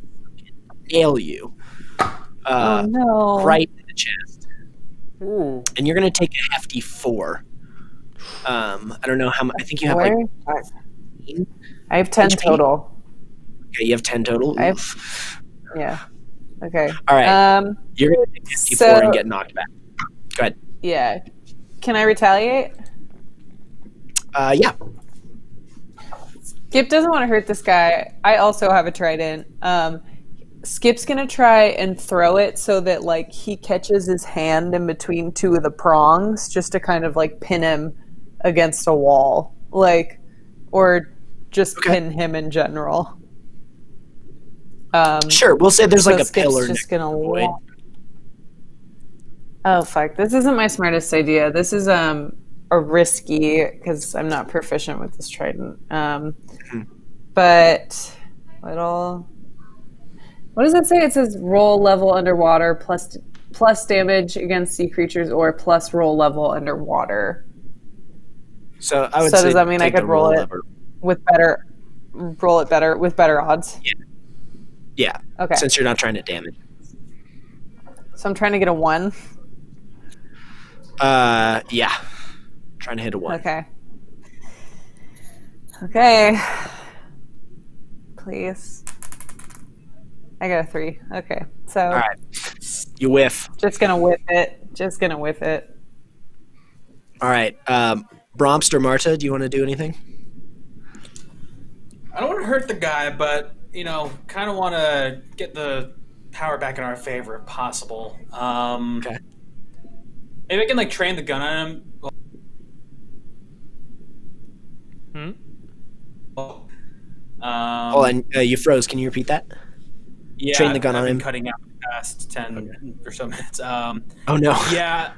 nail you oh uh, no. right in the chest. Ooh. And you're going to take a hefty four. Um, I don't know how much. I think you have like. I have ten HP? total. Okay, you have 10 total. I have- Yeah. Okay. All right. Um. you're going to take 54 so- and get knocked back. Go ahead. Yeah. Can I retaliate? Uh, yeah. Skip doesn't want to hurt this guy. I also have a trident. Um, Skip's gonna try and throw it so that like he catches his hand in between two of the prongs, just to kind of like pin him against a wall, like, or just Okay. pin him in general. Um, Sure. We'll say there's so like a pillar. just gonna. to void. Oh fuck! This isn't my smartest idea. This is um a risky because I'm not proficient with this trident. Um, Hmm. but little. What does it say? It says roll level underwater plus plus damage against sea creatures or plus roll level underwater So I would So say. does that mean I could roll it? lever. with better roll it better with better odds. Yeah. Okay, Since you're not trying to damage. so I'm trying to get a one. Uh, yeah. Trying to hit a one. Okay. Okay. Please. I got a three. Okay. So All right. You whiff. just gonna whiff it. Just gonna whiff it. All right. Um, Bromster Marta, do you want to do anything? I don't want to hurt the guy, but you know, kind of want to get the power back in our favor if possible. Um, Okay. Maybe I can like train the gun on him. Hmm? Um, oh, and uh, you froze. Can you repeat that? yeah, train the gun I've on been him? Cutting out the past ten or so minutes. Um, Oh no. yeah,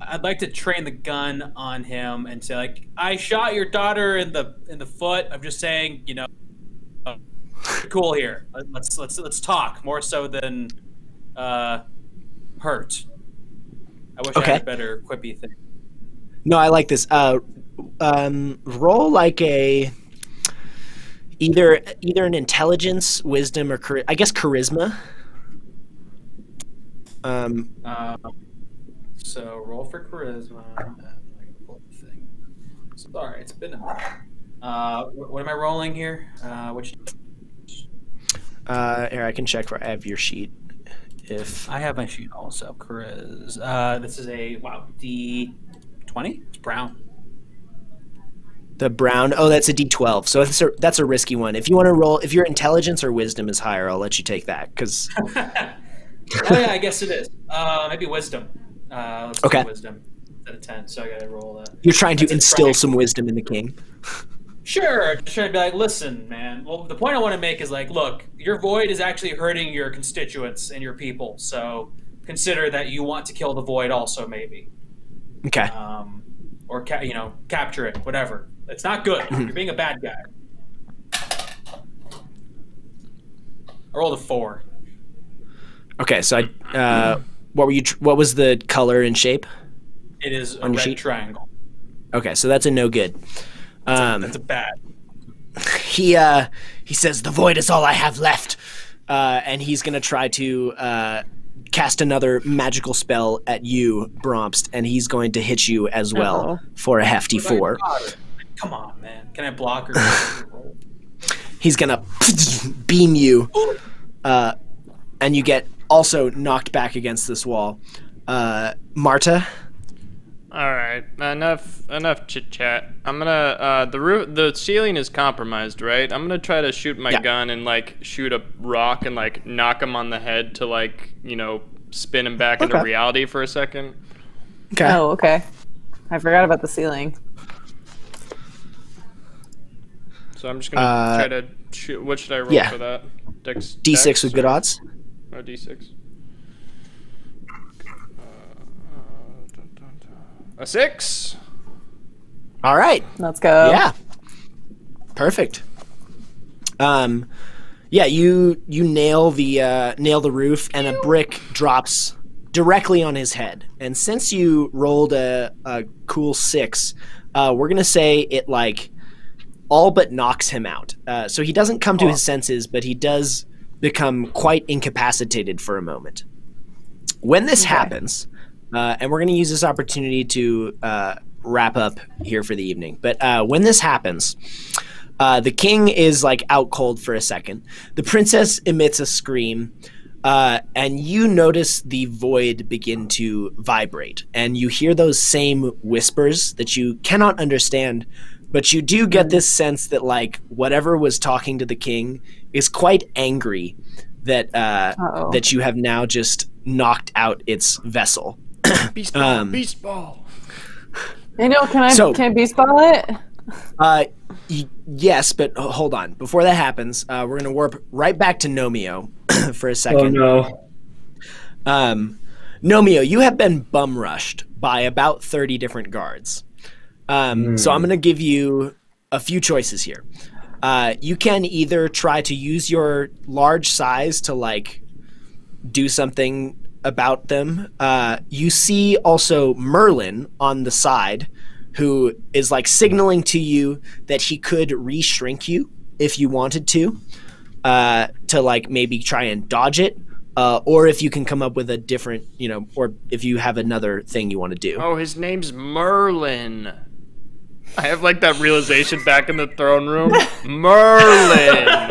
I'd like to train the gun on him and say like, I shot your daughter in the in the foot. I'm just saying, you know, cool here. Let- Let's let's let's talk more so than uh, hurt. I wish I had a better quippy thing. No, I like this. Uh, um, roll like a either either an intelligence, wisdom, or chari- I guess charisma. Um, Um, so roll for charisma. and I can pull up the thing. Sorry, it's been a. Uh, what am I rolling here? Uh, which uh, here I can check for. I have your sheet. If I have my sheet also. Chris. Uh, this is a wow D twenty. It's brown. the brown, oh, that's a D twelve. So that's a that's a risky one. If you want to roll, if your intelligence or wisdom is higher, I'll let you take that because oh yeah, I guess it is. Uh, maybe wisdom. Uh, let's Okay. wisdom instead of ten. So I gotta roll that. you're trying to a instill some wisdom in the king. Sure, just trying to be like, listen, man. Well, the point I want to make is like, look, your void is actually hurting your constituents and your people. So consider that you want to kill the void also, maybe, Okay. um, or ca- you know, capture it, whatever. It's not good. Mm-hmm. You're being a bad guy. I rolled a four. Okay. So I, uh, what were you? Tr- what was the color and shape? It is a red sheet? triangle. Okay, so that's a no good. Um, That's a bad. he uh he says the void is all I have left, uh, and he's gonna try to uh, cast another magical spell at you, Bromst, and he's going to hit you as well Uh-oh. for a hefty What four. Come on, man. Can I block or? He's gonna beam you, uh, and you get also knocked back against this wall. Uh, Marta, All right, enough enough chit chat. I'm gonna uh, the roof the ceiling is compromised, right? I'm gonna try to shoot my Yeah. gun and like shoot a rock and like knock him on the head to like you know spin him back into reality for a second. okay, Oh, okay. I forgot about the ceiling. So I'm just gonna Uh, try to shoot. What should I roll yeah. for that? Dex. D6 dex with good odds. Or D6. A six. All right. Let's go. Yeah. Perfect. Um, yeah, you you nail the uh, nail the roof, and a brick drops directly on his head. And since you rolled a, a cool six, uh, we're gonna say it like all but knocks him out. Uh, so he doesn't come to his senses, but he does become quite incapacitated for a moment. When this happens, uh, and we're going to use this opportunity to uh, wrap up here for the evening, but uh, when this happens, uh, the king is like out cold for a second. The princess emits a scream, uh, and you notice the void begin to vibrate, and you hear those same whispers that you cannot understand, but you do get this sense that like whatever was talking to the king is quite angry that uh, that you have now just knocked out its vessel. Beast ball. Um, beast ball. You know, can I So- can I beast ball it? Uh, y- yes, but h- hold on. Before that happens, uh, we're gonna warp right back to Nomeo for a second. Oh second. no. Um, Nomeo, you have been bum rushed by about 30 different guards. Um, So I'm going to give you a few choices here. Uh, you can either try to use your large size to like do something about them. Uh, you see also Merlin on the side, who is like signaling to you that he could re-shrink you if you wanted to, uh, to like maybe try and dodge it. Uh, or if you can come up with a different, you know, or if you have another thing you want to do. Oh, his name's Merlin. I have like that realization back in the throne room. Merlin.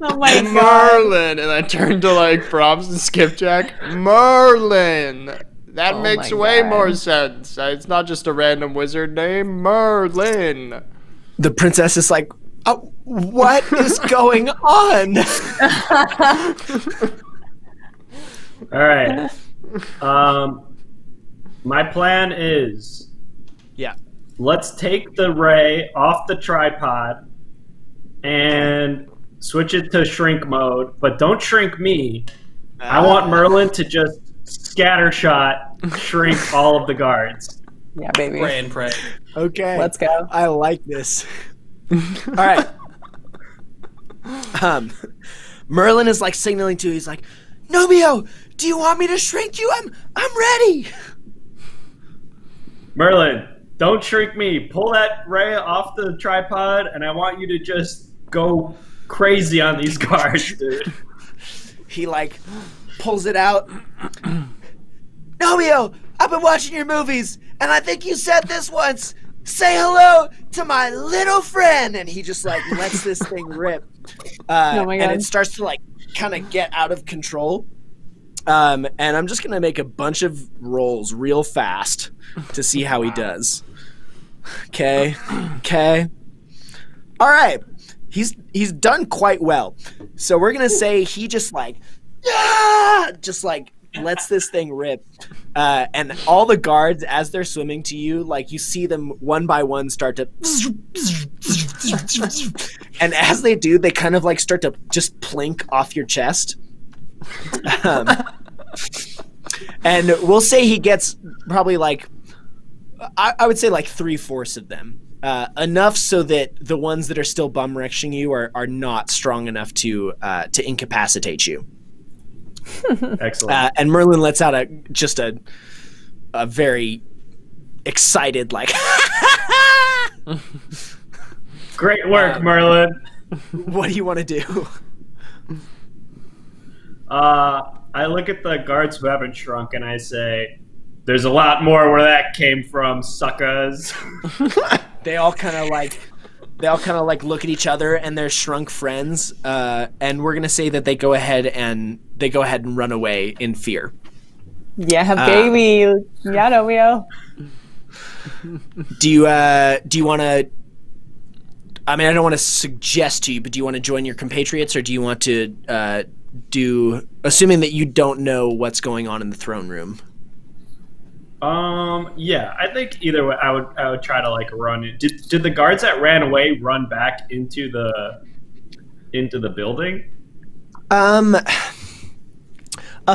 Oh my god. Merlin. And I turned to like props and Skipjack. Merlin. That Oh makes way God. more sense. It's not just a random wizard name. Merlin. The princess is like, oh, "What is going on?" All right. Um, my plan is yeah. let's take the ray off the tripod and switch it to shrink mode, but don't shrink me. I want Merlin to just scattershot shrink all of the guards. Yeah, baby. Pray and pray. Okay. Let's go. I like this. All right. Um, Merlin is like signaling to. He's like, "Nomeo, do you want me to shrink you? I'm I'm ready." Merlin, don't shrink me. Pull that ray off the tripod, and I want you to just go crazy on these guards, dude. He like pulls it out. Nomeo, I've been watching your movies, and I think you said this once. Say hello to my little friend, and he just like lets this thing rip, uh, Oh my and God. it starts to like kind of get out of control. Um, and I'm just gonna make a bunch of rolls real fast to see how he does. Okay, okay, all right. He's he's done quite well. So we're gonna say he just like, yeah, just like lets this thing rip, uh, and all the guards as they're swimming to you, like you see them one by one start to, and as they do, they kind of like start to just plink off your chest. Um, and we'll say he gets probably like I, I would say like three fourths of them. Uh, enough so that the ones that are still bum rushing you are, are not strong enough to uh, to incapacitate you. Excellent. Uh, and Merlin lets out a just a a very excited like Great work, Merlin. what do you want to do? Uh, I look at the guards who haven't shrunk and I say, "There's a lot more where that came from, suckers." They all kind of like they all kind of like look at each other and their shrunk friends, uh, and we're gonna say that they go ahead and they go ahead and run away in fear. Yeah, baby. yeah, Romeo. Do you uh, do you want to? I mean, I don't want to suggest to you, but do you want to join your compatriots, or do you want to uh, do? Assuming that you don't know what's going on in the throne room. Um. Yeah, I think either way, I would I would try to like run it. Did did the guards that ran away run back into the into the building? Um, a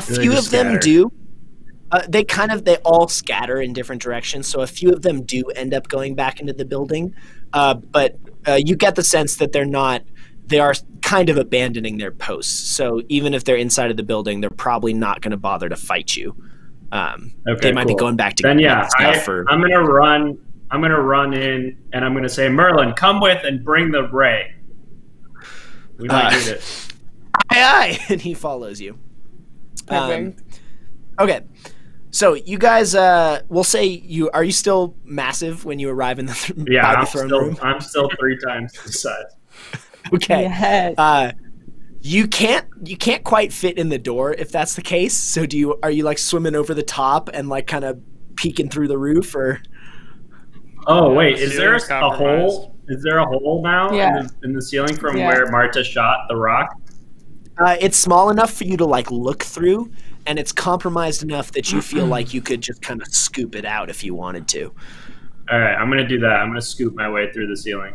they few of just them do. Uh, they kind of they all scatter in different directions, so a few of them do end up going back into the building. Uh, but uh, you get the sense that they're not. They are kind of abandoning their posts. So even if they're inside of the building, they're probably not going to bother to fight you. Um, Okay, they might be going back to Then get yeah, I, stuff or I'm gonna run. I'm gonna run in, and I'm gonna say, Merlin, come with and bring the ray. We might Uh, need it. aye, aye, and he follows you. Um, okay, so you guys, uh, we'll say you are you still massive when you arrive in the th- Yeah, I'm throne still room? I'm still three times the size. Okay. Yes. Uh, you can't you can't quite fit in the door if that's the case. So do you are you like swimming over the top and like kind of peeking through the roof or Oh Yeah, wait, the is there a, ceiling's a compromised. hole? Is there a hole now Yeah. in, the, in the ceiling from Yeah. where Marta shot the rock? uh, it's small enough for you to like look through and it's compromised enough that you feel like you could just kind of scoop it out if you wanted to. All right, I'm gonna do that. I'm gonna scoop my way through the ceiling.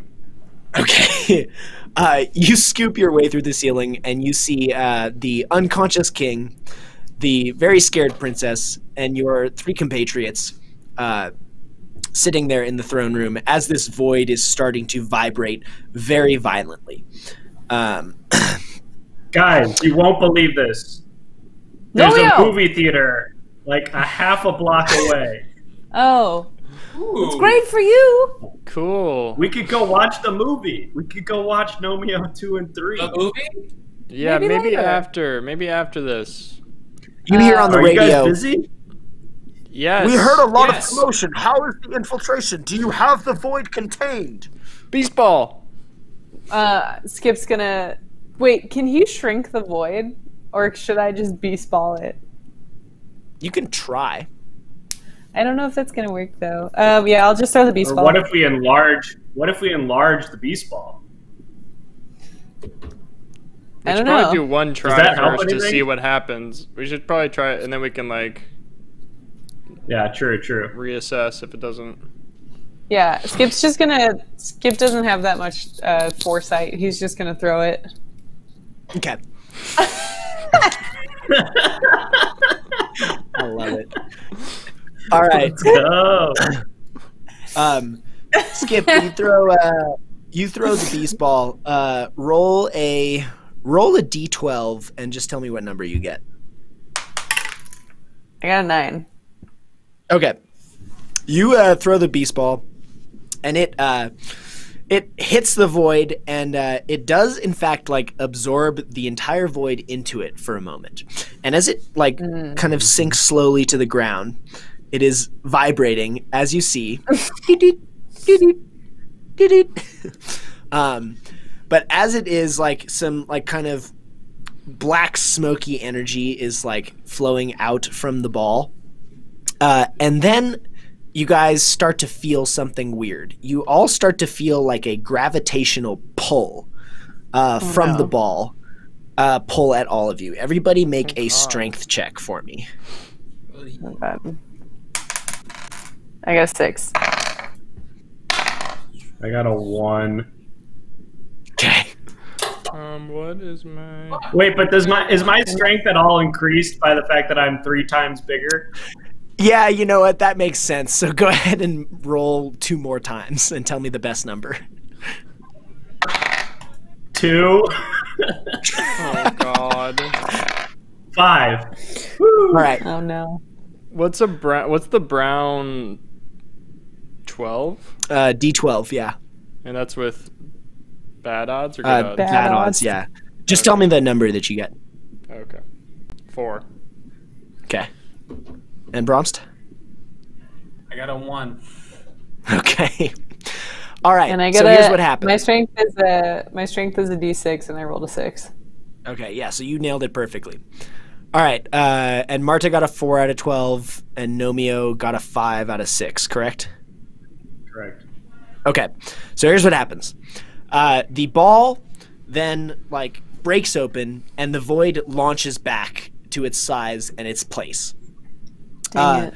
Okay. Uh, you scoop your way through the ceiling and you see uh, the unconscious king, the very scared princess, and your three compatriots uh, sitting there in the throne room as this void is starting to vibrate very violently. Um, Guys, you won't believe this. There's a Romeo! movie theater like a half a block away. Oh, Ooh. it's great for you. Cool. We could go watch the movie. We could go watch Nomeo two and three. The movie? Yeah, Maybe maybe, after. Maybe after this. you hear on the Are you radio. guys busy? Yes. We heard a lot Yes. of commotion. How is the infiltration? Do you have the void contained? Beastball. Uh, Skip's gonna wait. Can he shrink the void, or should I just beastball it? You can try. I don't know if that's gonna work though. Um, yeah, I'll just throw the beast Or ball. what if we enlarge? What if we enlarge the beast ball? I We don't should probably know. do one try that help first to see what happens. We should probably try it, and then we can like Yeah, true, true. reassess if it doesn't. Yeah, Skip's just gonna. Skip doesn't have that much uh, foresight. He's just gonna throw it. Okay. I love it. All right. Let's go. Um, Skip, you throw uh, you throw the beast ball. Uh, roll a roll a d12 and just tell me what number you get. I got a nine. Okay. You uh, throw the beast ball, and it uh, it hits the void, and uh, it does in fact like absorb the entire void into it for a moment. And as it like kind of sinks slowly to the ground, it is vibrating as you see. um, but as it is like some like kind of black smoky energy is like flowing out from the ball. Uh, and then you guys start to feel something weird. You all start to feel like a gravitational pull uh, from no. the ball. Uh, pull at all of you. Everybody make a God. strength check for me. Not bad. I got a six. I got a one. Okay. Um, what is my? Wait, but does my is my strength at all increased by the fact that I'm three times bigger? Yeah, you know what? That makes sense. So go ahead and roll two more times and tell me the best number. Two. oh God. five. All right. Oh no. What's a brown? What's the brown? Twelve, Uh, D12, yeah. and that's with bad odds or good Uh, odds. bad, Bad odds, odds. yeah. Just tell me the number that you get. Okay. Four. Okay. And Bromst? I got a one. Okay. All right. And I get so a, here's what happened. My strength is a my strength is a d6, and I rolled a six. Okay, yeah, so you nailed it perfectly. All right, uh, and Marta got a four out of twelve, and Nomeo got a five out of six. Correct. Correct. Okay, so here's what happens. Uh, the ball then like breaks open, and the void launches back to its size and its place. Dang Uh,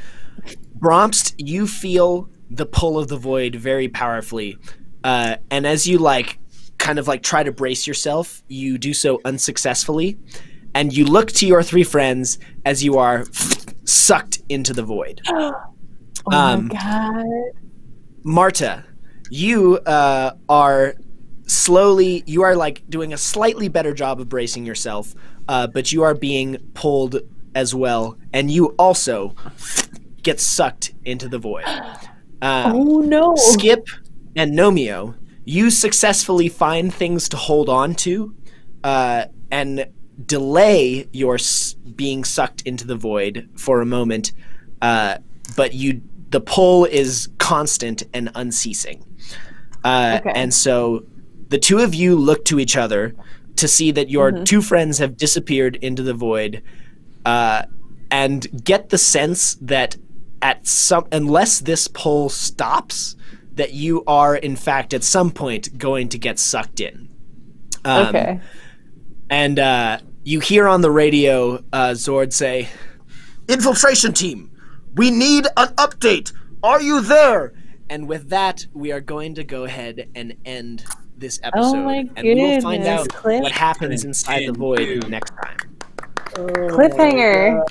it. Bromst, you feel the pull of the void very powerfully, uh, and as you like, kind of like try to brace yourself, you do so unsuccessfully, and you look to your three friends as you are sucked into the void. Oh um, my god. Marta, you uh, are slowly, you are like doing a slightly better job of bracing yourself, uh, but you are being pulled as well, and you also get sucked into the void. Uh, Oh no. Skip and Nomeo, you successfully find things to hold on to uh, and delay your s- being sucked into the void for a moment, uh, but you the pull is constant and unceasing. Uh, Okay. And so the two of you look to each other to see that your two friends have disappeared into the void, uh, and get the sense that at some unless this pull stops, that you are in fact at some point going to get sucked in. Um, okay. And uh, you hear on the radio uh, Zord say, Infiltration team, we need an update. Are you there? and with that, we are going to go ahead and end this episode. Oh my and we will find out Cliff. what happens inside the void next time. Cliffhanger.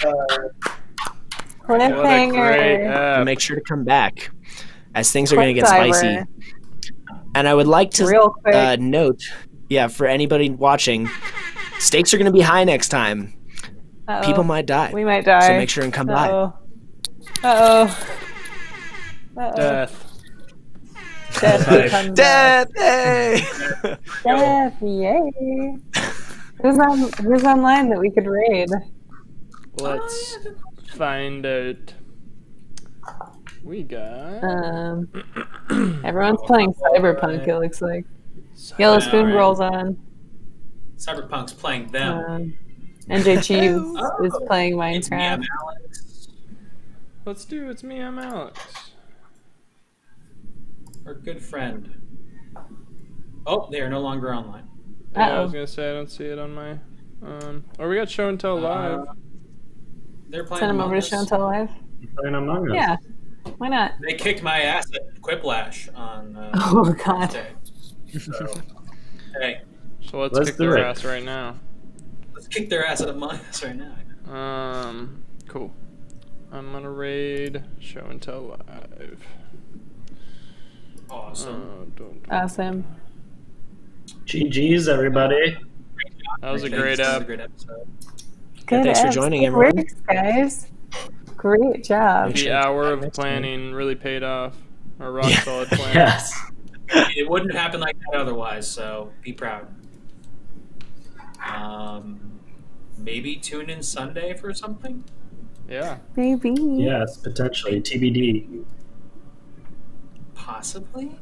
What a great Cliffhanger. make sure to come back as things are going to get Quick spicy. And I would like to Real quick. uh, note, yeah, for anybody watching, stakes are going to be high next time. Uh-oh. People might die. We might die. So make sure and come by. Uh-oh. Uh-oh. Uh-oh. Death. Death Death! Hey! Death, yay. Who's on who's online that we could raid? Let's find out. We got. Um everyone's playing Cyberpunk, it looks like. Yellow Spoon right. rolls on. Cyberpunk's playing them. Um, NJ Cheeves Oh, is playing It's me, I'm Minecraft. Alex. Let's do It's Me, I'm Alex. Our good friend. Oh, they are no longer online. Yeah, I was gonna say I don't see it on my. Um, or we got show and tell live. Uh, They're playing. Send them over to Show and Tell Live. Playing Among Us. Yeah. Why not? They kicked my ass at Quiplash on uh, Oh god. Tuesday. So, hey, so let's, let's kick their it. ass right now. let's kick their ass at Among Us right now. Um, cool. I'm gonna raid show and tell live. Awesome. Uh, don't- Awesome. GG's, everybody. that was a great this was a great episode. Good thanks for joining, Good everyone. works, guys. Great job. The hour of planning really paid off. A rock solid plan. Yes. It wouldn't happen like that otherwise, so be proud. Um, maybe tune in Sunday for something. Yeah. Maybe. Yes, potentially. TBD. Possibly.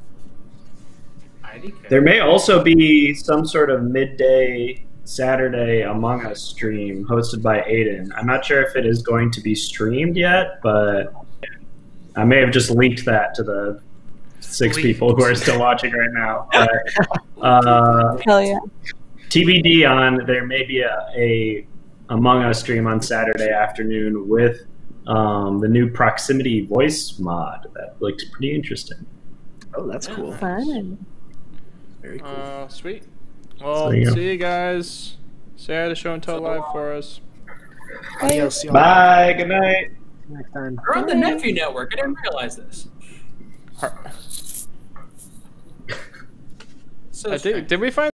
IDK. There may also be some sort of midday Saturday Among Us stream hosted by Aiden. I'm not sure if it is going to be streamed yet, but I may have just linked that to the six Leaked. people who are still watching right now. But, uh, Hell yeah. TBD on there may be a, a Among Us stream on Saturday afternoon with um, the new proximity voice mod that looks pretty interesting. Oh, that's cool. Fun. Very cool. Uh, sweet. Well, there you see you guys. Say hi to show and tell live for us. Adios. Bye. Good night. Next time. We're on the Nephew Network. I didn't realize this. So I think. Did we find